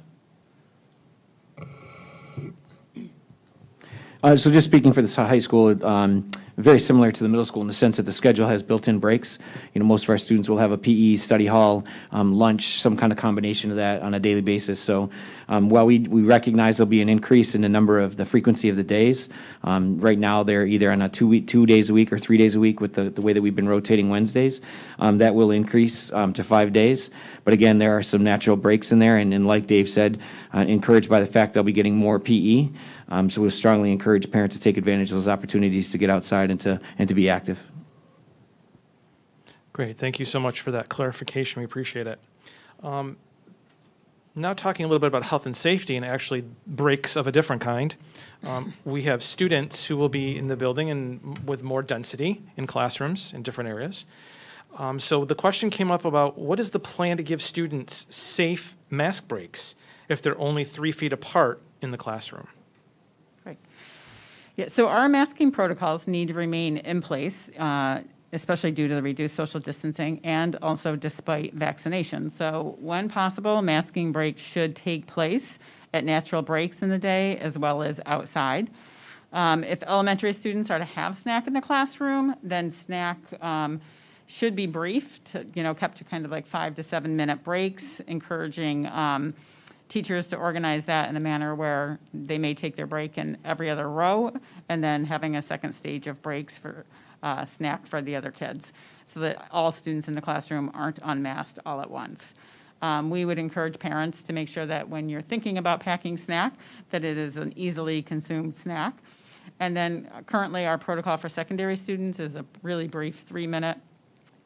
Uh, So just speaking for the high school, um, very similar to the middle school in the sense that the schedule has built-in breaks. You know, most of our students will have a PE, study hall, um, lunch, some kind of combination of that on a daily basis. So um, while we, we recognize there'll be an increase in the number of, the frequency of the days, um, right now, they're either on a two week, two days a week or three days a week with the, the way that we've been rotating Wednesdays. Um, That will increase um, to five days. But again, there are some natural breaks in there, and, and like Dave said, uh, encouraged by the fact they'll be getting more PE. Um, So we strongly encourage parents to take advantage of those opportunities to get outside and to, and to be active. Great, thank you so much for that clarification, we appreciate it. Um, Now talking a little bit about health and safety and actually breaks of a different kind. Um, We have students who will be in the building and with more density in classrooms in different areas. Um, So the question came up about what is the plan to give students safe mask breaks if they're only three feet apart in the classroom? Yeah, so our masking protocols need to remain in place, uh, especially due to the reduced social distancing and also despite vaccination. So when possible, masking breaks should take place at natural breaks in the day as well as outside. Um, If elementary students are to have snack in the classroom, then snack um, should be brief, to, you know, kept to kind of like five to seven minute breaks, encouraging um, teachers to organize that in a manner where they may take their break in every other row, and then having a second stage of breaks for uh, snack for the other kids, so that all students in the classroom aren't unmasked all at once. Um, We would encourage parents to make sure that when you're thinking about packing snack, that it is an easily consumed snack. And then uh, currently, our protocol for secondary students is a really brief three-minute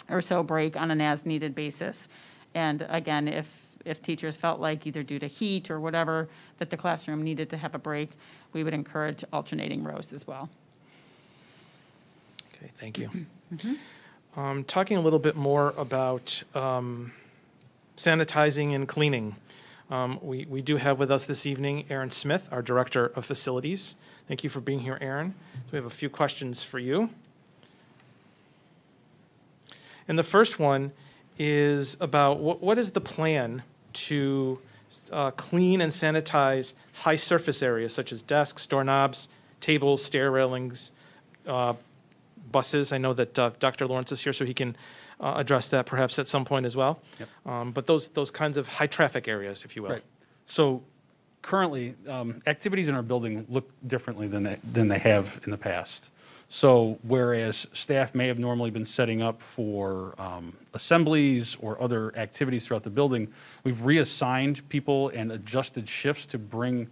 or so break on an as-needed basis. And again, if, if teachers felt like either due to heat or whatever, that the classroom needed to have a break, we would encourage alternating rows as well. Okay, thank you. Um, Talking a little bit more about um, sanitizing and cleaning. Um, We we do have with us this evening Aaron Smith, our Director of Facilities. Thank you for being here, Aaron. So we have a few questions for you. And the first one is about what what is the plan to uh, clean and sanitize high-surface areas such as desks, doorknobs, tables, stair railings, uh, buses. I know that uh, Dr. Lawrence is here, so he can uh, address that perhaps at some point as well. Um, But those, those kinds of high-traffic areas, if you will. Right. So currently, um, activities in our building look differently than they, than they have in the past. So whereas staff may have normally been setting up for um, assemblies or other activities throughout the building, we've reassigned people and adjusted shifts to bring,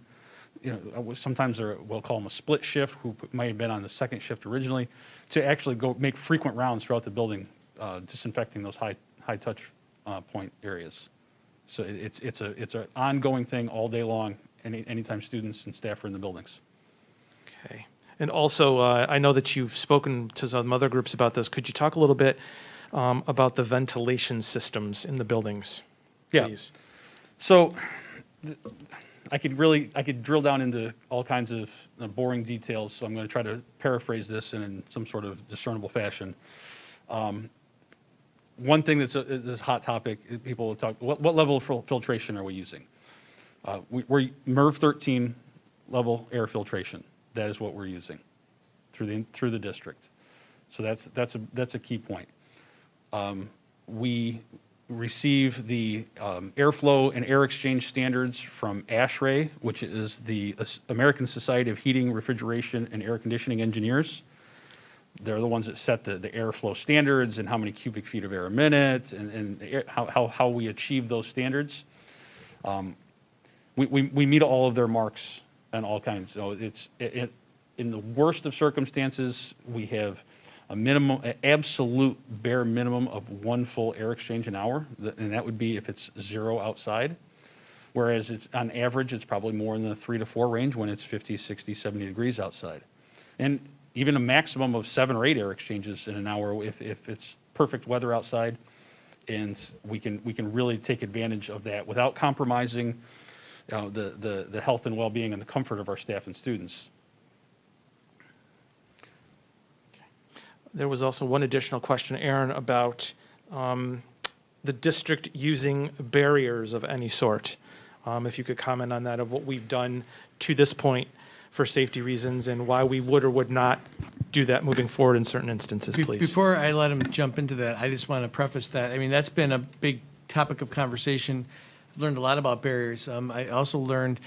you know, uh, sometimes they're, we'll call them a split shift, who might have been on the second shift originally, to actually go make frequent rounds throughout the building, uh, disinfecting those high, high-touch uh, point areas. So it's, it's a, it's an ongoing thing all day long, any, anytime students and staff are in the buildings. Okay. And also, uh, I know that you've spoken to some other groups about this. Could you talk a little bit um, about the ventilation systems in the buildings? Yeah. please? So th- I could really, I could drill down into all kinds of uh, boring details, so I'm going to try to paraphrase this in some sort of discernible fashion. Um, One thing that's a, is a hot topic, uh, people will talk, what, what level of fil- filtration are we using? Uh, we- We're MERV 13 level air filtration. That is what we're using through the, through the district. So that's, that's a, that's a key point we receive the um, airflow and air exchange standards from ASHRAE, which is the American Society of Heating, Refrigeration, and Air Conditioning Engineers. They're the ones that set the, the airflow standards and how many cubic feet of air a minute and, and air- how, how, how we achieve those standards. Um, We, we, we meet all of their marks on all kinds. So it's, it, it- in the worst of circumstances, we have a minimum, an absolute bare minimum of one full air exchange an hour, and that would be if it's zero outside. Whereas it's, on average, it's probably more in the three to four range when it's 50, 60, 70 degrees outside. And even a maximum of seven or eight air exchanges in an hour if, if it's perfect weather outside. And we can, we can really take advantage of that without compromising, you know, the, the, the health and well-being and the comfort of our staff and students. There was also one additional question, Aaron, about um, the district using barriers of any sort. Um, If you could comment on that, of what we've done to this point for safety reasons and why we would or would not do that moving forward in certain instances, please. Before I let him jump into that, I just want to preface that, I mean, that's been a big topic of conversation. Learned a lot about barriers. Um, I also learned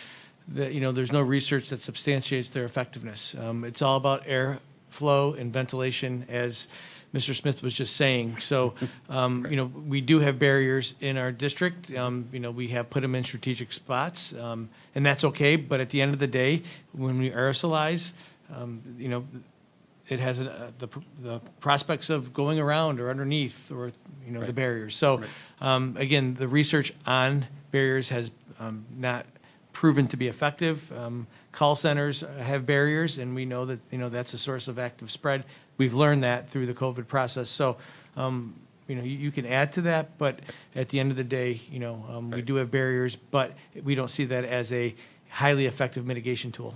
that, you know, there's no research that substantiates their effectiveness. Um, It's all about airflow and ventilation, as Mr. Smith was just saying. So, um, you know, we do have barriers in our district. Um, You know, we have put them in strategic spots, um, and that's okay. But at the end of the day, when we aerosolize, um, you know, it has uh, the, the prospects of going around or underneath or, you know, the barriers. So, um, again, the research on barriers has um, not proven to be effective. Um, Call centers have barriers, and we know that, you know, that's a source of active spread. We've learned that through the COVID process. So, um, you know, you, you can add to that, but at the end of the day, you know, um, we do have barriers, but we don't see that as a highly effective mitigation tool.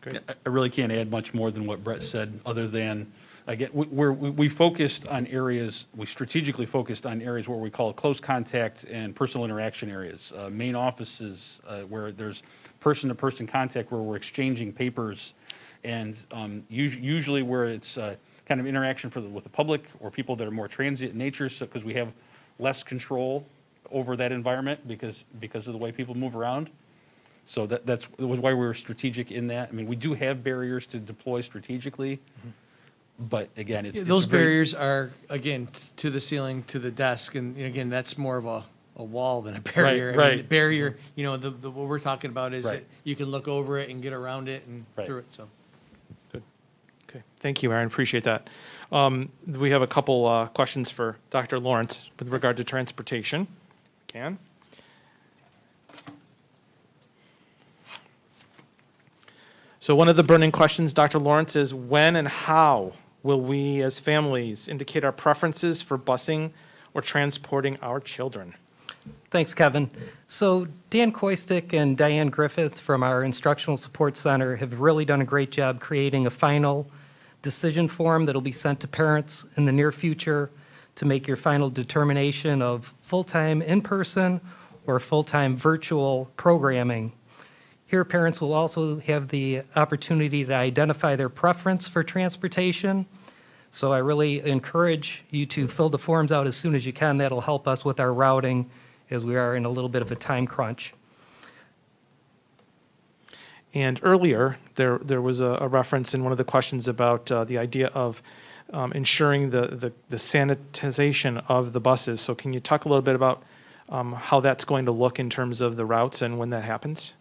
Great. I I really can't add much more than what Brett said, other than, again, we- we're, we focused on areas, we strategically focused on areas where we call close contact and personal interaction areas, uh, main offices, uh, where there's person-to-person contact, where we're exchanging papers, and um, us- usually where it's uh, kind of interaction for the, with the public, or people that are more transient in nature, so, because we have less control over that environment, because, because of the way people move around. So that, that's, that was why we were strategic in that. I mean, we do have barriers to deploy strategically, but again, it's. it's Those a very- barriers are, again, t- to the ceiling, to the desk, and you know, again, that's more of a, a wall than a barrier. I mean, right. the Barrier, you know, the, the, what we're talking about is that you can look over it and get around it and Right. through it, so. Okay, thank you, Aaron, appreciate that. Um, We have a couple uh, questions for Dr. Lawrence with regard to transportation. Can? So one of the burning questions, Dr. Lawrence, is when and how will we, as families, indicate our preferences for busing or transporting our children? Thanks, Kevin. So Dan Koistic and Diane Griffith from our Instructional Support Center have really done a great job creating a final decision form that'll be sent to parents in the near future to make your final determination of full-time in-person or full-time virtual programming. Here, parents will also have the opportunity to identify their preference for transportation. So I really encourage you to fill the forms out as soon as you can. That'll help us with our routing as we are in a little bit of a time crunch. And earlier, there, there was a, a reference in one of the questions about uh, the idea of um, ensuring the, the, the sanitization of the buses. So can you talk a little bit about um, how that's going to look in terms of the routes and when that happens?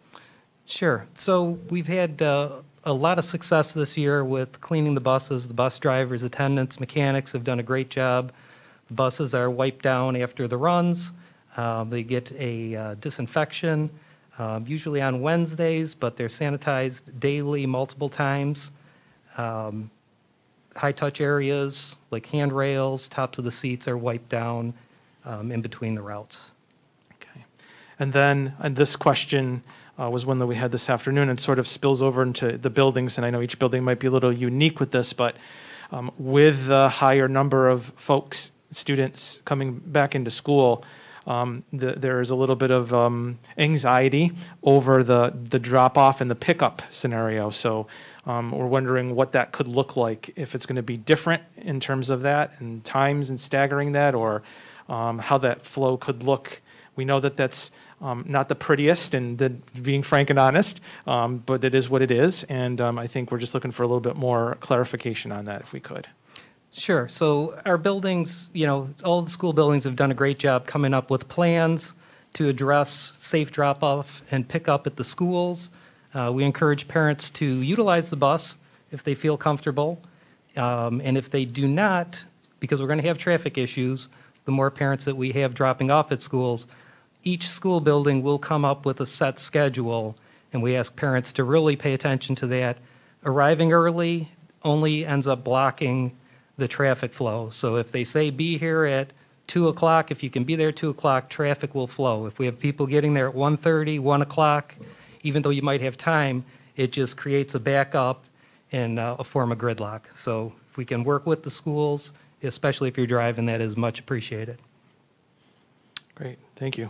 Sure. So we've had uh, a lot of success this year with cleaning the buses. The bus drivers, attendants, mechanics have done a great job. The buses are wiped down after the runs. Uh, They get a uh, disinfection, um, usually on Wednesdays, but they're sanitized daily, multiple times. Um, High-touch areas like handrails, tops of the seats are wiped down um, in between the routes. Okay. And then, and this question uh, was one that we had this afternoon and sort of spills over into the buildings. And I know each building might be a little unique with this, but um, with the higher number of folks, students coming back into school, um, the, there is a little bit of um, anxiety over the, the drop off and the pickup scenario. So um, we're wondering what that could look like, if it's going to be different in terms of that and times and staggering that, or um, how that flow could look. We know that that's um, not the prettiest, and the, being frank and honest, um, but it is what it is. And um, I think we're just looking for a little bit more clarification on that, if we could. Sure. So our buildings, you know, all the school buildings have done a great job coming up with plans to address safe drop-off and pick-up at the schools. Uh, We encourage parents to utilize the bus if they feel comfortable. Um, And if they do not, because we're going to have traffic issues, the more parents that we have dropping off at schools, each school building will come up with a set schedule, and we ask parents to really pay attention to that. Arriving early only ends up blocking the traffic flow. So if they say be here at 2 o'clock, if you can be there at 2 o'clock, traffic will flow. If we have people getting there at 1:30, 1 o'clock, even though you might have time, it just creates a backup and uh, a form of gridlock. So if we can work with the schools, especially if you're driving, that is much appreciated. Great, thank you.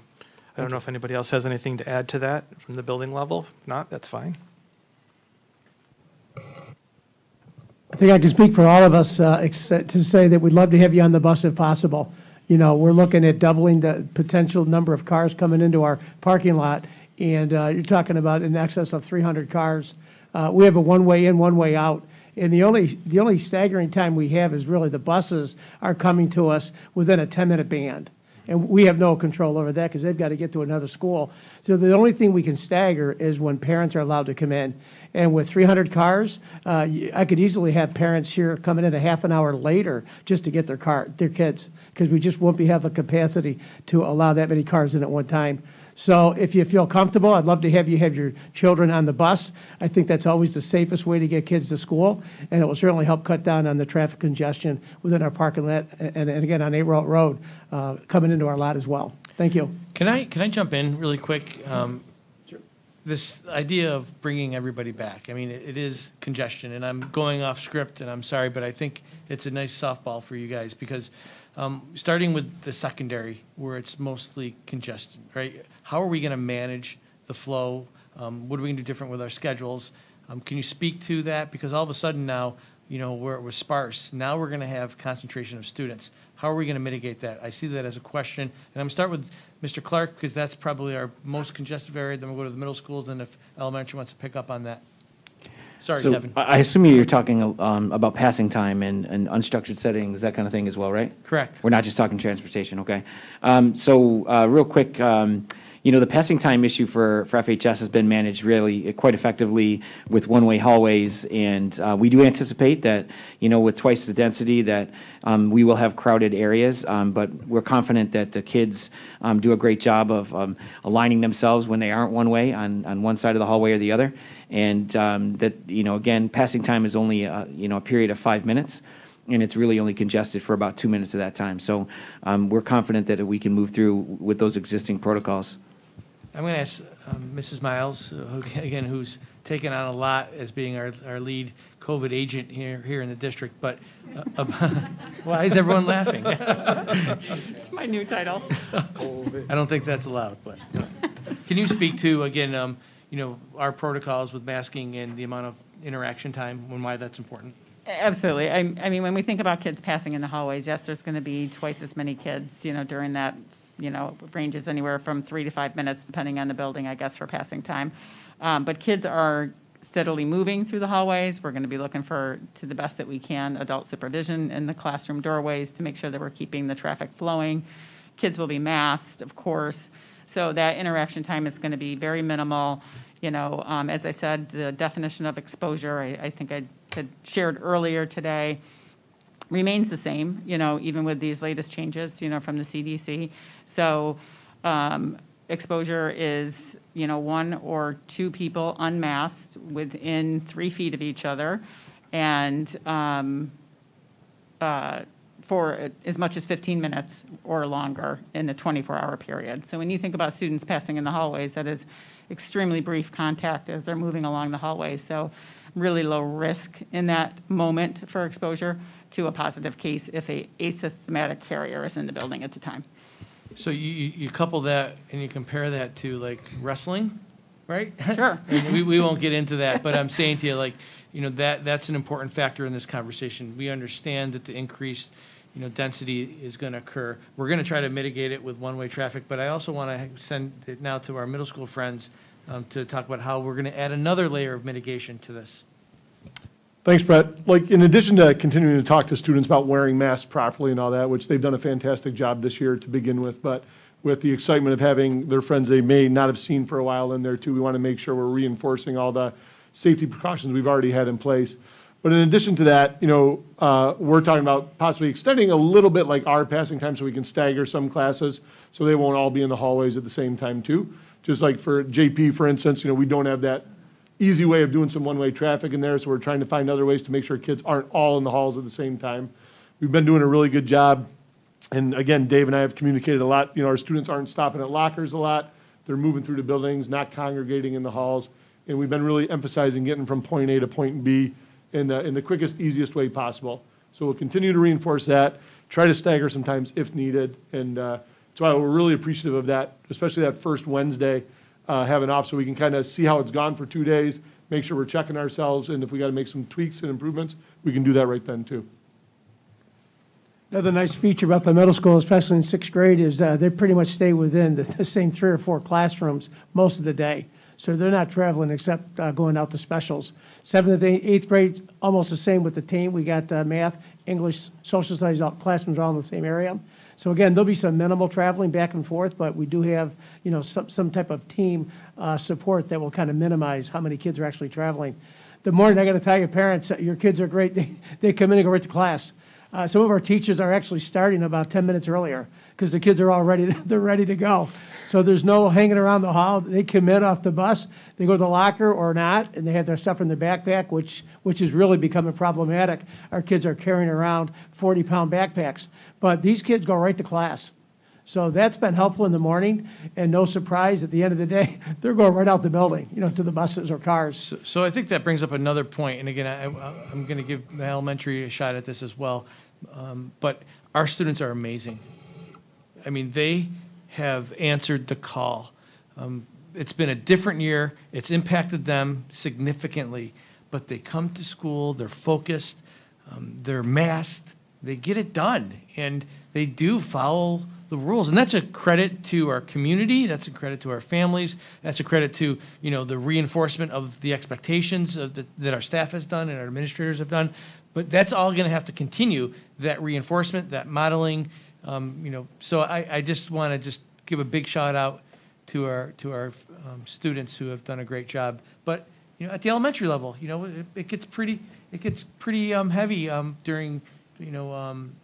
I don't know if anybody else has anything to add to that from the building level. If not, that's fine. I think I can speak for all of us uh, except to say that we'd love to have you on the bus if possible. You know, we're looking at doubling the potential number of cars coming into our parking lot, and uh, you're talking about in excess of 300 cars. Uh, We have a one-way in, one-way out, and the only, the only staggering time we have is really the buses are coming to us within a 10-minute band. And we have no control over that because they've got to get to another school. So the only thing we can stagger is when parents are allowed to come in. And with 300 cars, uh, I could easily have parents here coming in a half an hour later just to get their car, their kids, because we just won't be have the capacity to allow that many cars in at one time. So if you feel comfortable, I'd love to have you have your children on the bus. I think that's always the safest way to get kids to school, and it will certainly help cut down on the traffic congestion within our parking lot, and, and again, on Ayrault Road, uh, coming into our lot as well. Thank you. Can I, can I jump in really quick? Um, This idea of bringing everybody back, I mean, it it is congestion, and I'm going off script, and I'm sorry, but I think it's a nice softball for you guys, because um, starting with the secondary, where it's mostly congested, right? How are we going to manage the flow? Um, What are we going to do different with our schedules? Um, Can you speak to that? Because all of a sudden now, you know, where it was sparse, now we're going to have concentration of students. How are we going to mitigate that? I see that as a question, and I'm going to start with Mr. Clark, because that's probably our most congested area, then we'll go to the middle schools, and if elementary wants to pick up on that. Sorry, So Kevin. I I assume you're talking um, about passing time and and unstructured settings, that kind of thing as well, right? Correct. We're not just talking transportation, okay? Um, So, uh, real quick, um, you know, the passing time issue for, for FHS has been managed really quite effectively with one-way hallways, and uh, we do anticipate that, you know, with twice the density, that um, we will have crowded areas, um, but we're confident that the kids um, do a great job of um, aligning themselves when they aren't one-way on, on one side of the hallway or the other, and um, that, you know, again, passing time is only, uh, you know, a period of five minutes, and it's really only congested for about two minutes of that time. So um, we're confident that we can move through with those existing protocols. I'm going to ask um, Mrs. Miles, uh, who- again, who's taken on a lot as being our, our lead COVID agent here, here in the district, but, uh, ab- why is everyone laughing? It's my new title. I don't think that's allowed, but, can you speak to, again, um, you know, our protocols with masking and the amount of interaction time, and why that's important? Absolutely. I, I mean, when we think about kids passing in the hallways, yes, there's going to be twice as many kids, you know, during that, you know, ranges anywhere from three to five minutes, depending on the building, I guess, for passing time. Um, But kids are steadily moving through the hallways. We're going to be looking for, to the best that we can, adult supervision in the classroom doorways to make sure that we're keeping the traffic flowing. Kids will be masked, of course. So that interaction time is going to be very minimal. You know, um, as I said, the definition of exposure, I, I think I had shared earlier today, remains the same, you know, even with these latest changes, you know, from the CDC. So um, exposure is, you know, one or two people unmasked within three feet of each other, and um, uh, for as much as 15 minutes or longer in a 24-hour period. So when you think about students passing in the hallways, that is extremely brief contact as they're moving along the hallways. So really low risk in that moment for exposure to a positive case if a asymptomatic carrier is in the building at the time. So you, you couple that and you compare that to like wrestling, right? Sure. And we, we won't get into that, but I'm saying to you, like, you know, that, that's an important factor in this conversation. We understand that the increased, you know, density is going to occur. We're going to try to mitigate it with one-way traffic, but I also want to send it now to our middle school friends um, to talk about how we're going to add another layer of mitigation to this. Thanks, Brett. Like, in addition to continuing to talk to students about wearing masks properly and all that, which they've done a fantastic job this year to begin with, but with the excitement of having their friends they may not have seen for a while in there too, we want to make sure we're reinforcing all the safety precautions we've already had in place. But in addition to that, you know, uh, we're talking about possibly extending a little bit like our passing time so we can stagger some classes so they won't all be in the hallways at the same time too. Just like for JP, for instance, you know, we don't have that easy way of doing some one-way traffic in there, so we're trying to find other ways to make sure kids aren't all in the halls at the same time. We've been doing a really good job, and again, Dave and I have communicated a lot, you know, our students aren't stopping at lockers a lot, they're moving through the buildings, not congregating in the halls, and we've been really emphasizing getting from point A to point B in the, in the quickest, easiest way possible. So we'll continue to reinforce that, try to stagger sometimes if needed, and uh, why we're really appreciative of that, especially that first Wednesday, uh, an off so we can kind of see how it's gone for two days, make sure we're checking ourselves, and if we got to make some tweaks and improvements, we can do that right then too. Another nice feature about the middle school, especially in sixth grade, is uh, they pretty much stay within the, the same three or four classrooms most of the day. So they're not traveling except uh, going out to specials. Seventh and eighth grade, almost the same with the team. We got uh, math, English, social studies, all classrooms all in the same area. So again, there'll be some minimal traveling back and forth, but we do have, you know, some, some type of team uh, support that will kind of minimize how many kids are actually traveling. The morning, I got to tell you, parents, uh, your kids are great. They, they come in and go right to class. Uh, some of our teachers are actually starting about 10 minutes earlier because the kids are all ready, they're ready to go. So there's no hanging around the hall. They come in off the bus, they go to the locker or not, and they have their stuff in their backpack, which, which is really becoming problematic. Our kids are carrying around 40-pound backpacks. But these kids go right to class. So that's been helpful in the morning, and no surprise, at the end of the day, they're going right out the building, you know, to the buses or cars. So, so I think that brings up another point, and again, I, I'm going to give the elementary a shot at this as well. Um, But our students are amazing. I mean, they have answered the call. Um, It's been a different year, it's impacted them significantly, but they come to school, they're focused, um, they're masked, they get it done, and they do follow the rules. And that's a credit to our community, that's a credit to our families, that's a credit to, you know, the reinforcement of the expectations of the, that our staff has done and our administrators have done. But that's all gonna have to continue, that reinforcement, that modeling, um, you know. So I, I just wanna just give a big shout out to our, to our, um, students who have done a great job. But, you know, at the elementary level, you know, it, it gets pretty, it gets pretty, um, heavy, um, during, you know, um,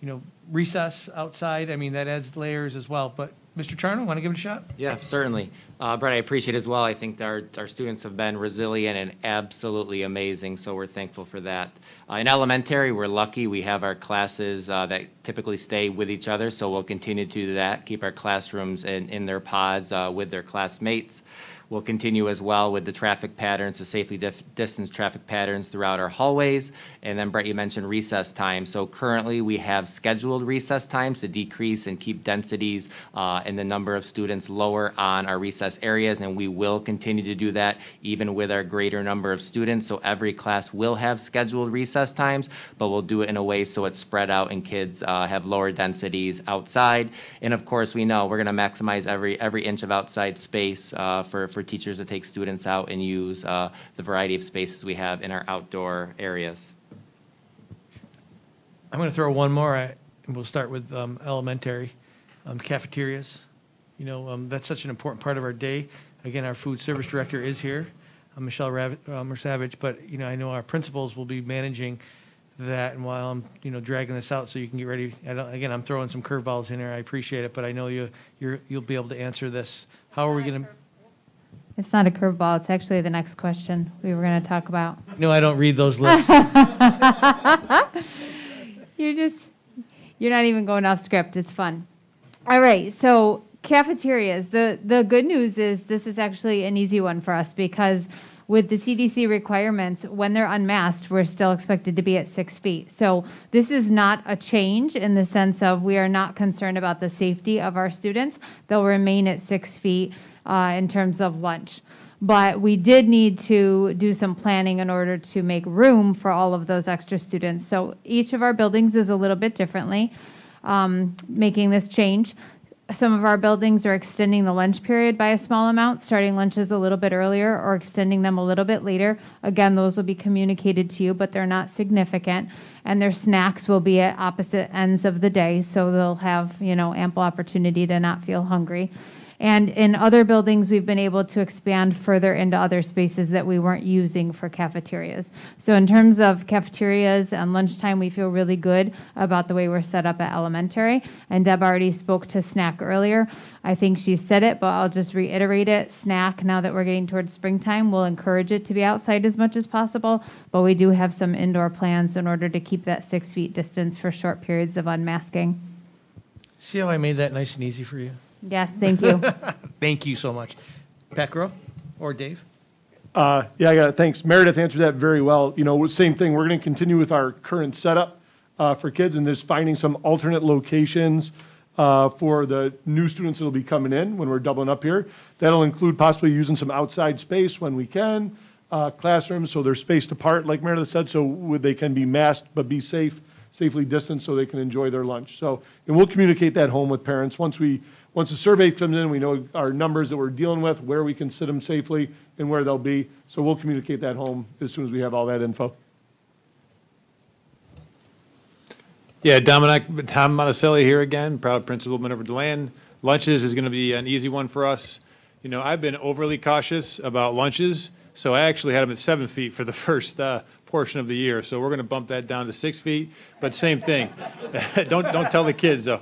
you know, recess outside, I mean, that adds layers as well. But Mr. Charno, want to give it a shot? Yeah, certainly. Uh, Brett, I appreciate it as well. I think our, our students have been resilient and absolutely amazing, so we're thankful for that. Uh, in elementary, we're lucky. We have our classes uh, that typically stay with each other, so we'll continue to do that, keep our classrooms in, in their pods uh, with their classmates. We'll continue as well with the traffic patterns, the safely dif- distanced traffic patterns throughout our hallways. And then Brett, you mentioned recess time. So currently, we have scheduled recess times to decrease and keep densities uh, and the number of students lower on our recess areas. And we will continue to do that even with our greater number of students. So every class will have scheduled recess times, but we'll do it in a way so it's spread out and kids uh, have lower densities outside. And of course, we know we're going to maximize every, every inch of outside space uh, for, for teachers to take students out and use uh, the variety of spaces we have in our outdoor areas. I'm going to throw one more, at- and we'll start with um, elementary um, cafeterias. You know, um, that's such an important part of our day. Again, our food service director is here, uh, Michelle Rav- uh, Mersavage, but, you know, I know our principals will be managing that, and while I'm, you know, dragging this out so you can get ready, I don't, again, I'm throwing some curveballs in there, I appreciate it, but I know you, you're, you'll be able to answer this. How are we going to, It's not a curveball, it's actually the next question we were going to talk about. no, I don't read those lists. You're just, you're not even going off script. It's fun. All right, so cafeterias. The the good news is this is actually an easy one for us because with the CDC requirements, when they're unmasked, we're still expected to be at six feet. So this is not a change in the sense of we are not concerned about the safety of our students. They'll remain at six feet uh, in terms of lunch. But we did need to do some planning in order to make room for all of those extra students. So each of our buildings is a little bit differently, um, making this change. Some of our buildings are extending the lunch period by a small amount, starting lunches a little bit earlier or extending them a little bit later. Again, those will be communicated to you, but they're not significant. And their snacks will be at opposite ends of the day, so they'll have, you know, ample opportunity to not feel hungry. And in other buildings, we've been able to expand further into other spaces that we weren't using for cafeterias. So in terms of cafeterias and lunchtime, we feel really good about the way we're set up at elementary. And Deb already spoke to snack earlier. I think she said it, but I'll just reiterate it. Snack, now that we're getting towards springtime, we'll encourage it to be outside as much as possible, but we do have some indoor plans in order to keep that six feet distance for short periods of unmasking. See how I made that nice and easy for you? Yes, thank you. Thank you so much. Pat or Dave? Uh, Yeah, I got it. Thanks. Meredith answered that very well. You know, same thing. We're going to continue with our current setup uh, for kids and just finding some alternate locations uh, for the new students that'll be coming in when we're doubling up here. That'll include possibly using some outside space when we can, uh, classrooms, so they're spaced apart, like Meredith said, so would- they can be masked but be safe, safely distanced, so they can enjoy their lunch. So, and we'll communicate that home with parents. Once we, once the survey comes in, we know our numbers that we're dealing with, where we can sit them safely, and where they'll be. So we'll communicate that home as soon as we have all that info. Yeah, Dominic, Tom Monticelli here again, proud principal of Minerva Deland. Lunches is going to be an easy one for us. You know, I've been overly cautious about lunches, so I actually had them at seven feet for the first uh, portion of the year. So we're going to bump that down to six feet, but same thing. Don't, don't tell the kids, though.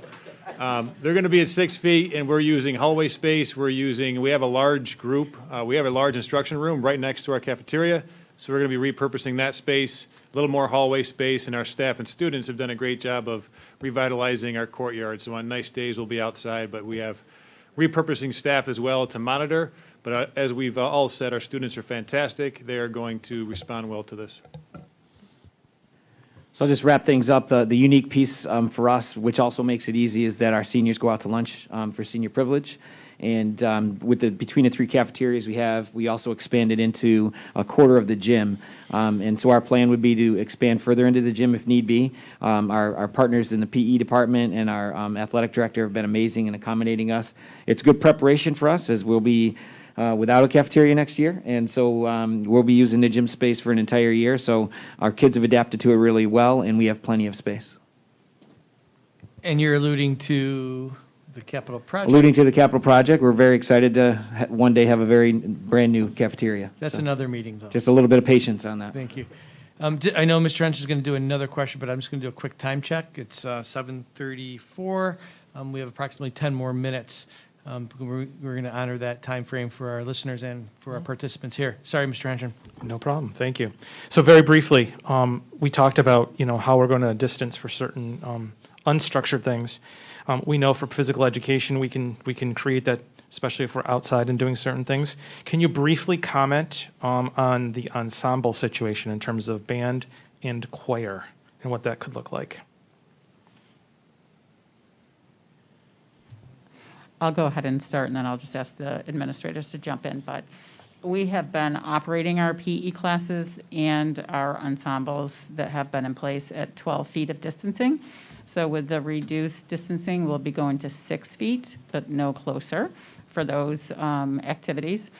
Um, They're going to be at six feet, and we're using hallway space. We're using, we have a large group, uh, we have a large instruction room right next to our cafeteria. So we're going to be repurposing that space, a little more hallway space, and our staff and students have done a great job of revitalizing our courtyard. So on nice days, we'll be outside, but we have repurposing staff as well to monitor. But uh, as we've uh, all said, our students are fantastic. They are going to respond well to this. So I'll just wrap things up. The, the unique piece um, for us, which also makes it easy, is that our seniors go out to lunch um, for senior privilege. And um, with the, between the three cafeterias we have, we also expanded into a quarter of the gym. Um, and so our plan would be to expand further into the gym if need be. Um, our, our partners in the PE department and our um, athletic director have been amazing in accommodating us. It's good preparation for us as we'll be uh, without a cafeteria next year. And so um, we'll be using the gym space for an entire year. So our kids have adapted to it really well, and we have plenty of space. And you're alluding to the capital project? Alluding to the capital project, we're very excited to ha- one day have a very brand-new cafeteria. That's So another meeting, though. Just a little bit of patience on that. Thank you. Um, di- I know Ms. Trench is going to do another question, but I'm just going to do a quick time check. It's uh, 7:34. Um, We have approximately 10 more minutes. Um, we're we're going to honor that time frame for our listeners and for our participants here. Sorry, Mr. Henson. No problem, thank you. So very briefly, um, we talked about, you know, how we're going to distance for certain um, unstructured things. Um, We know for physical education, we can, we can create that, especially if we're outside and doing certain things. Can you briefly comment um, on the ensemble situation in terms of band and choir and what that could look like? I'll go ahead and start, and then I'll just ask the administrators to jump in. But we have been operating our PE classes and our ensembles that have been in place at 12 feet of distancing. So with the reduced distancing, we'll be going to six feet, but no closer for those um, activities.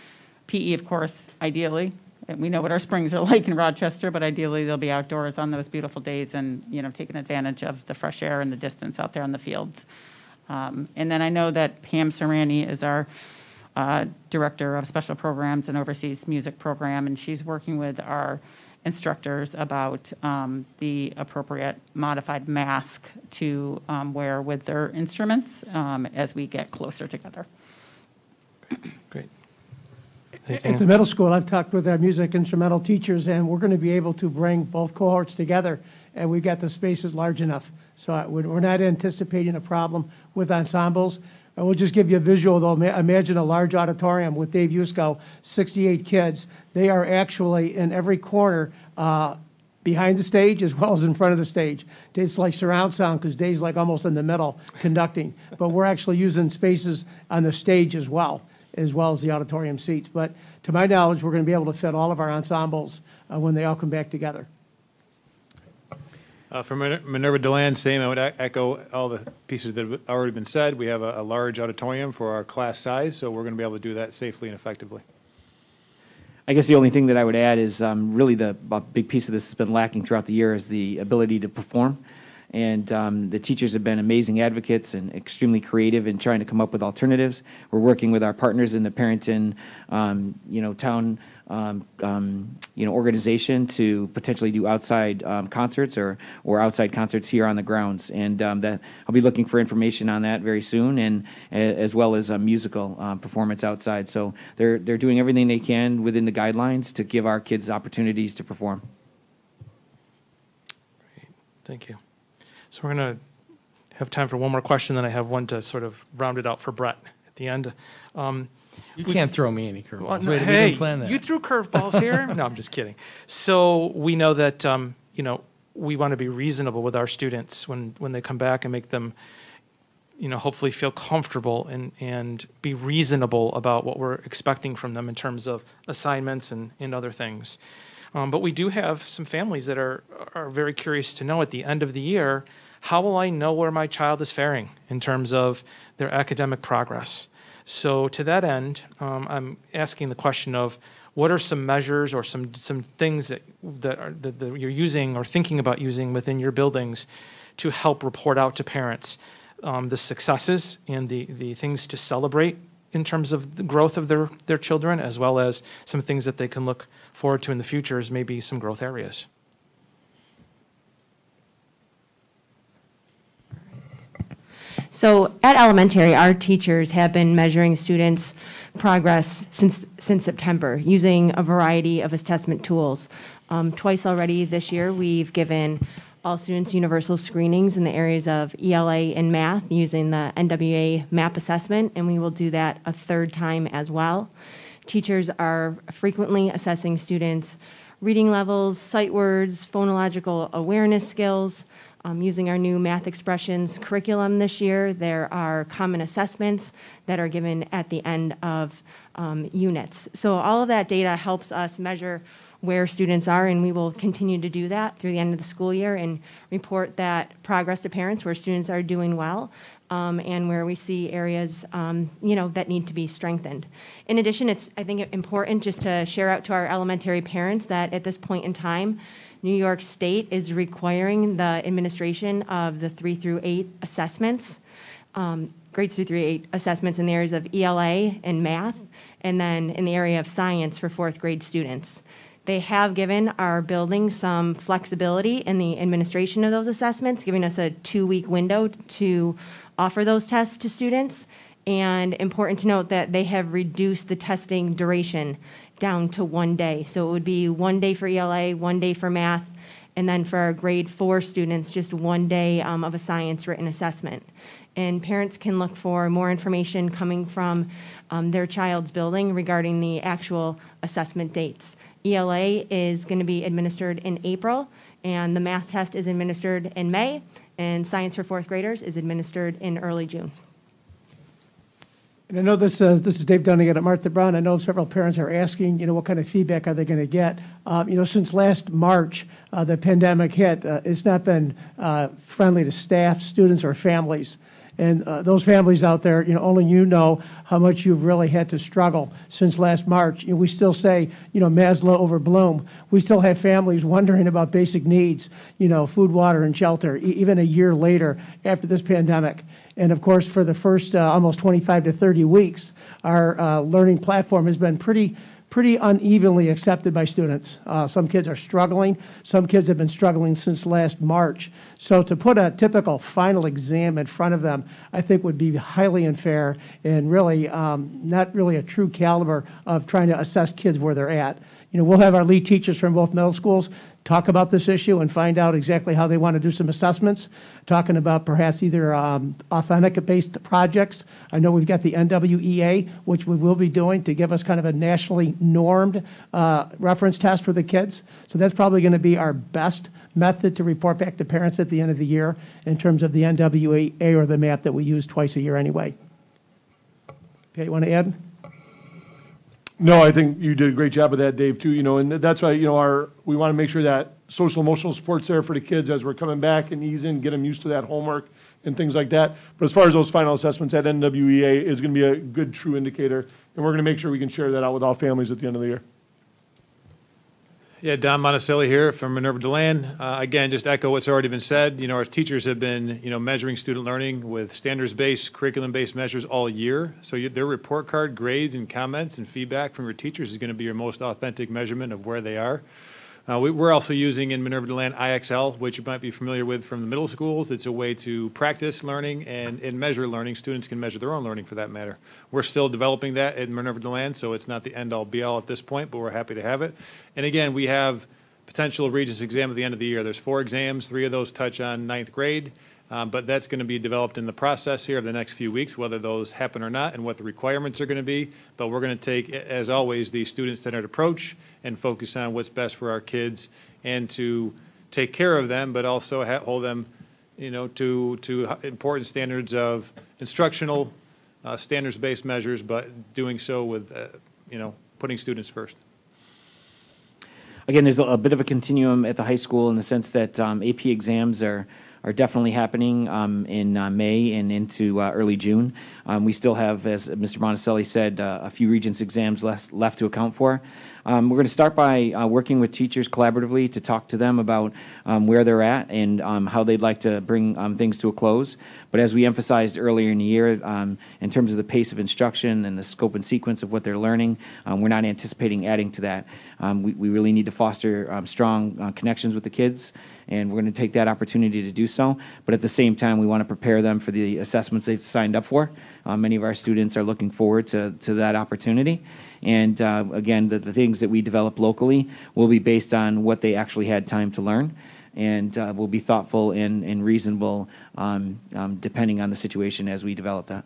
PE, of course, ideally, and we know what our springs are like in Rochester, but ideally they'll be outdoors on those beautiful days and, you know, taking advantage of the fresh air and the distance out there on the fields. Um, And then I know that Pam Serrani is our uh, Director of Special Programs and oversees music program, and she's working with our instructors about um, the appropriate modified mask to um, wear with their instruments um, as we get closer together. Great. At the middle school, I've talked with our music instrumental teachers, and we're going to be able to bring both cohorts together, and we've got the spaces large enough. So we're we're not anticipating a problem with ensembles. I will just give you a visual, though. Imagine a large auditorium with Dave Yusko, 68 kids. They are actually in every corner uh, behind the stage as well as in front of the stage. It's like surround sound, because Dave's like almost in the middle conducting. But we're actually using spaces on the stage as well, as well as the auditorium seats. But to my knowledge, we're going to be able to fit all of our ensembles uh, when they all come back together. Uh, For Min- Minerva Deland, same, I would echo all the pieces that have already been said. We have a, a large auditorium for our class size, so we're going to be able to do that safely and effectively. I guess the only thing that I would add is um, really the a big piece of this has been lacking throughout the year is the ability to perform. And um, the teachers have been amazing advocates and extremely creative in trying to come up with alternatives. We're working with our partners in the Perinton, um, you know, town, um, um, you know, organization to potentially do outside um, concerts or, or outside concerts here on the grounds. And um, that, I'll be looking for information on that very soon and as well as a musical um, performance outside. So they're, they're doing everything they can within the guidelines to give our kids opportunities to perform. Thank you. So we're going to have time for one more question, then I have one to sort of round it out for Brett at the end. Um, You can't throw me any Well, curveballs. no, Wait, we hey, didn't plan that. You threw curveballs here? No, I'm just kidding. So we know that, um, you know, we want to be reasonable with our students when, when they come back and make them, you know, hopefully feel comfortable and, and be reasonable about what we're expecting from them in terms of assignments and, and other things. Um, but we do have some families that are, are very curious to know at the end of the year, how will I know where my child is faring in terms of their academic progress? So to that end, um, I'm asking the question of what are some measures or some, some things that, that, are, that, that you're using or thinking about using within your buildings to help report out to parents um, the successes and the, the things to celebrate in terms of the growth of their, their children, as well as some things that they can look forward to in the future as maybe some growth areas. So at elementary, our teachers have been measuring students' progress since, since September, using a variety of assessment tools. Um, Twice already this year, we've given all students universal screenings in the areas of ELA and math using the NWEA MAP assessment, and we will do that a third time as well. Teachers are frequently assessing students' reading levels, sight words, phonological awareness skills, um, using our new math expressions curriculum this year. There are common assessments that are given at the end of um, units. So all of that data helps us measure where students are, and we will continue to do that through the end of the school year and report that progress to parents where students are doing well um, and where we see areas, um, you know, that need to be strengthened. In addition, it's, I think, important just to share out to our elementary parents that at this point in time, New York State is requiring the administration of the three through eight assessments, um, grades three through eight assessments in the areas of ELA and math, and then in the area of science for fourth grade students. They have given our building some flexibility in the administration of those assessments, giving us a two-week window to offer those tests to students. And important to note that they have reduced the testing duration down to one day. So it would be one day for ELA, one day for math, and then for our grade four students, just one day um, of a science written assessment. And parents can look for more information coming from um, their child's building regarding the actual assessment dates. ELA is going to be administered in April, and the math test is administered in May, and science for fourth graders is administered in early June. And I know this, uh, this is Dave Dunning at Martha Brown. I know several parents are asking, you know, what kind of feedback are they going to get? Um, You know, since last March, uh, the pandemic hit, uh, it's not been uh, friendly to staff, students, or families. And uh, those families out there, you know, only you know how much you've really had to struggle since last March. You know, we still say, you know, Maslow over Bloom. We still have families wondering about basic needs, you know, food, water, and shelter, e- even a year later after this pandemic. And of course, for the first uh, almost 25 to 30 weeks, our uh, learning platform has been pretty, pretty unevenly accepted by students. Uh, some kids are struggling. Some kids have been struggling since last March. So to put a typical final exam in front of them, I think would be highly unfair and really um, not really a true caliber of trying to assess kids where they're at. You know, we'll have our lead teachers from both middle schools talk about this issue and find out exactly how they want to do some assessments, talking about perhaps either um, authentic-based projects. I know we've got the NWEA, which we will be doing to give us kind of a nationally normed uh, reference test for the kids. So that's probably going to be our best method to report back to parents at the end of the year in terms of the NWEA or the map that we use twice a year anyway. Okay, you want to add? No, I think you did a great job of that, Dave, too, you know, and that's why, you know, our, we want to make sure that social emotional support's there for the kids as we're coming back and ease in, get them used to that homework and things like that. But as far as those final assessments, that NWEA is going to be a good, true indicator, and we're going to make sure we can share that out with all families at the end of the year. Yeah, Don Monticelli here from Minerva Deland. Uh, Again, just echo what's already been said. You know, our teachers have been, you know, measuring student learning with standards-based, curriculum-based measures all year. So you- their report card grades and comments and feedback from your teachers is going to be your most authentic measurement of where they are. Uh, we- We're also using in Minerva Deland IXL, which you might be familiar with from the middle schools. It's a way to practice learning and and measure learning. Students can measure their own learning for that matter. We're still developing that at Minerva Deland, so it's not the end-all, be-all at this point, but we're happy to have it. And again, we have potential Regents exam at the end of the year. There's four exams, three of those touch on ninth grade, um, but that's going to be developed in the process here of the next few weeks, whether those happen or not, and what the requirements are going to be. But we're going to take, as always, the student-centered approach and focus on what's best for our kids and to take care of them, but also ha- hold them, you know, to, to important standards of instructional, uh, standards-based measures, but doing so with, uh, you know, putting students first. Again, there's a, a bit of a continuum at the high school in the sense that um, AP exams are, are definitely happening um, in uh, May and into uh, early June. Um, we still have, as Mr. Monticelli said, uh, a few Regents exams less, left to account for. Um, we're going to start by uh, working with teachers collaboratively to talk to them about um, where they're at and um, how they'd like to bring um, things to a close. But as we emphasized earlier in the year, um, in terms of the pace of instruction and the scope and sequence of what they're learning, we're not anticipating adding to that. We, we really need to foster strong uh, connections with the kids, and we're going to take that opportunity to do so. But at the same time, we want to prepare them for the assessments they've signed up for. Uh, many of our students are looking forward to, to that opportunity. And uh, again, the, the things that we develop locally will be based on what they actually had time to learn and uh, will be thoughtful and, and reasonable um, um, depending on the situation as we develop that.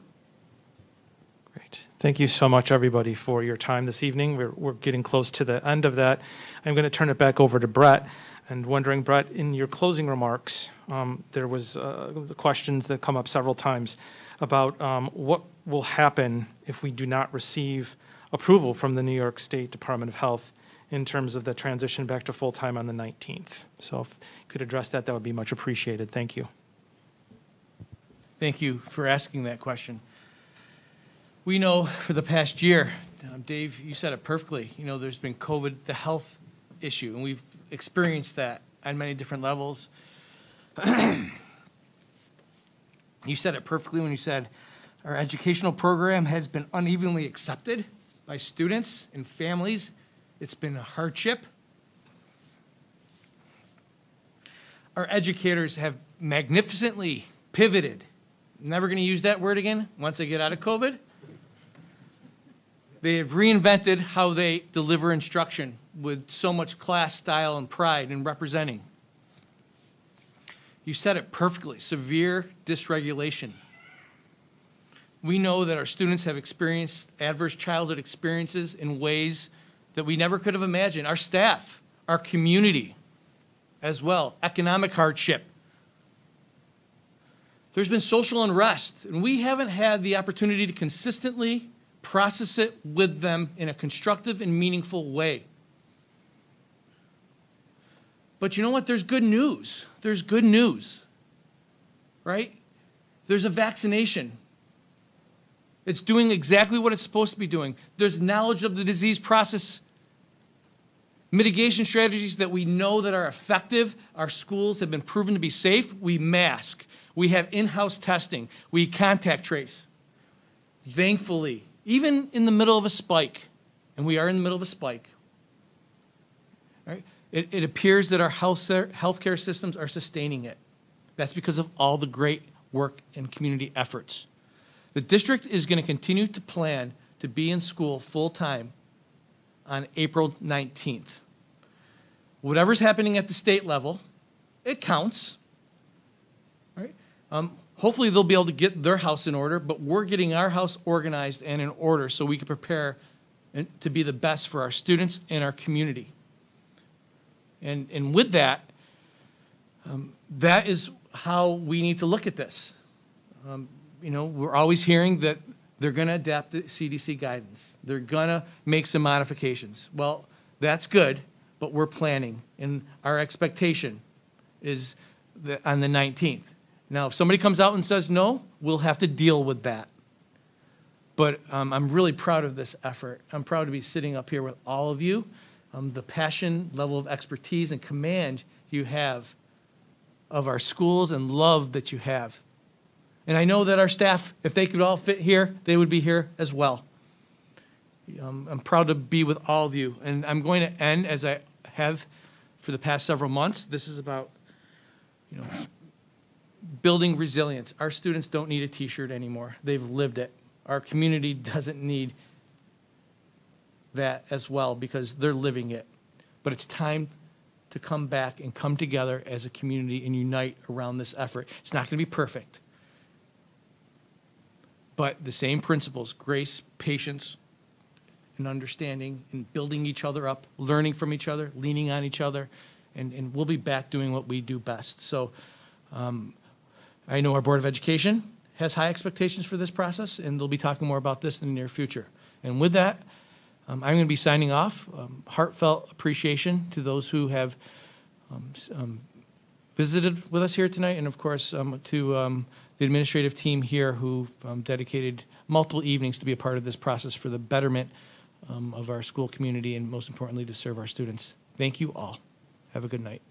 Great. Thank you so much, everybody, for your time this evening. We're, we're getting close to the end of that. I'm going to turn it back over to Brett. And wondering, Brett, in your closing remarks, um, there was uh, the questions that come up several times about um, what will happen if we do not receive approval from the New York State Department of Health in terms of the transition back to full-time on the 19th. So if you could address that, that would be much appreciated. Thank you. Thank you for asking that question. We know for the past year, um, Dave, you said it perfectly, you know, there's been COVID, the health issue, and we've experienced that on many different levels. You said it perfectly when you said our educational program has been unevenly accepted by students and families. It's been a hardship. Our educators have magnificently pivoted never going to use that word again once I get out of COVID. They have reinvented how they deliver instruction with so much class, style, and pride in representing. You said it perfectly severe dysregulation. We know that our students have experienced adverse childhood experiences in ways that we never could have imagined. Our staff, our community as well, economic hardship. There's been social unrest, and we haven't had the opportunity to consistently process it with them in a constructive and meaningful way. But you know what? There's good news. There's good news, right? There's a vaccination. It's doing exactly what it's supposed to be doing. There's knowledge of the disease process, mitigation strategies that we know that are effective. Our schools have been proven to be safe. We mask. We have in-house testing. We contact trace. Thankfully, even in the middle of a spike, and we are in the middle of a spike, right? It, it appears that our health, healthcare systems are sustaining it. That's because of all the great work and community efforts. The district is going to continue to plan to be in school full-time on April 19th. Whatever's happening at the state level, it counts, right? Um, hopefully they'll be able to get their house in order, but we're getting our house organized and in order so we can prepare to be the best for our students and our community. And, and with that, um, that is how we need to look at this. Um, you know, we're always hearing that they're going to adapt the CDC guidance. They're going to make some modifications. Well, that's good, but we're planning, and our expectation is that on the 19th. Now, if somebody comes out and says no, we'll have to deal with that. But um, I'm really proud of this effort. I'm proud to be sitting up here with all of you. Um, the passion, level of expertise, and command you have of our schools and love that you have. And I know that our staff, if they could all fit here, they would be here as well. Um, I'm proud to be with all of you. And I'm going to end as I have for the past several months. This is about, you know, building resilience. Our students don't need a T-shirt anymore. They've lived it. Our community doesn't need that as well because they're living it. But it's time to come back and come together as a community and unite around this effort. It's not going to be perfect. But the same principles, grace, patience, and understanding, and building each other up, learning from each other, leaning on each other, and, and we'll be back doing what we do best. So um, I know our Board of Education has high expectations for this process, and they'll be talking more about this in the near future. And with that, um, I'm going to be signing off. Um, heartfelt appreciation to those who have um, um, visited with us here tonight, and of course, um, to the administrative team here who um, dedicated multiple evenings to be a part of this process for the betterment um, of our school community and most importantly, to serve our students. Thank you all. Have a good night.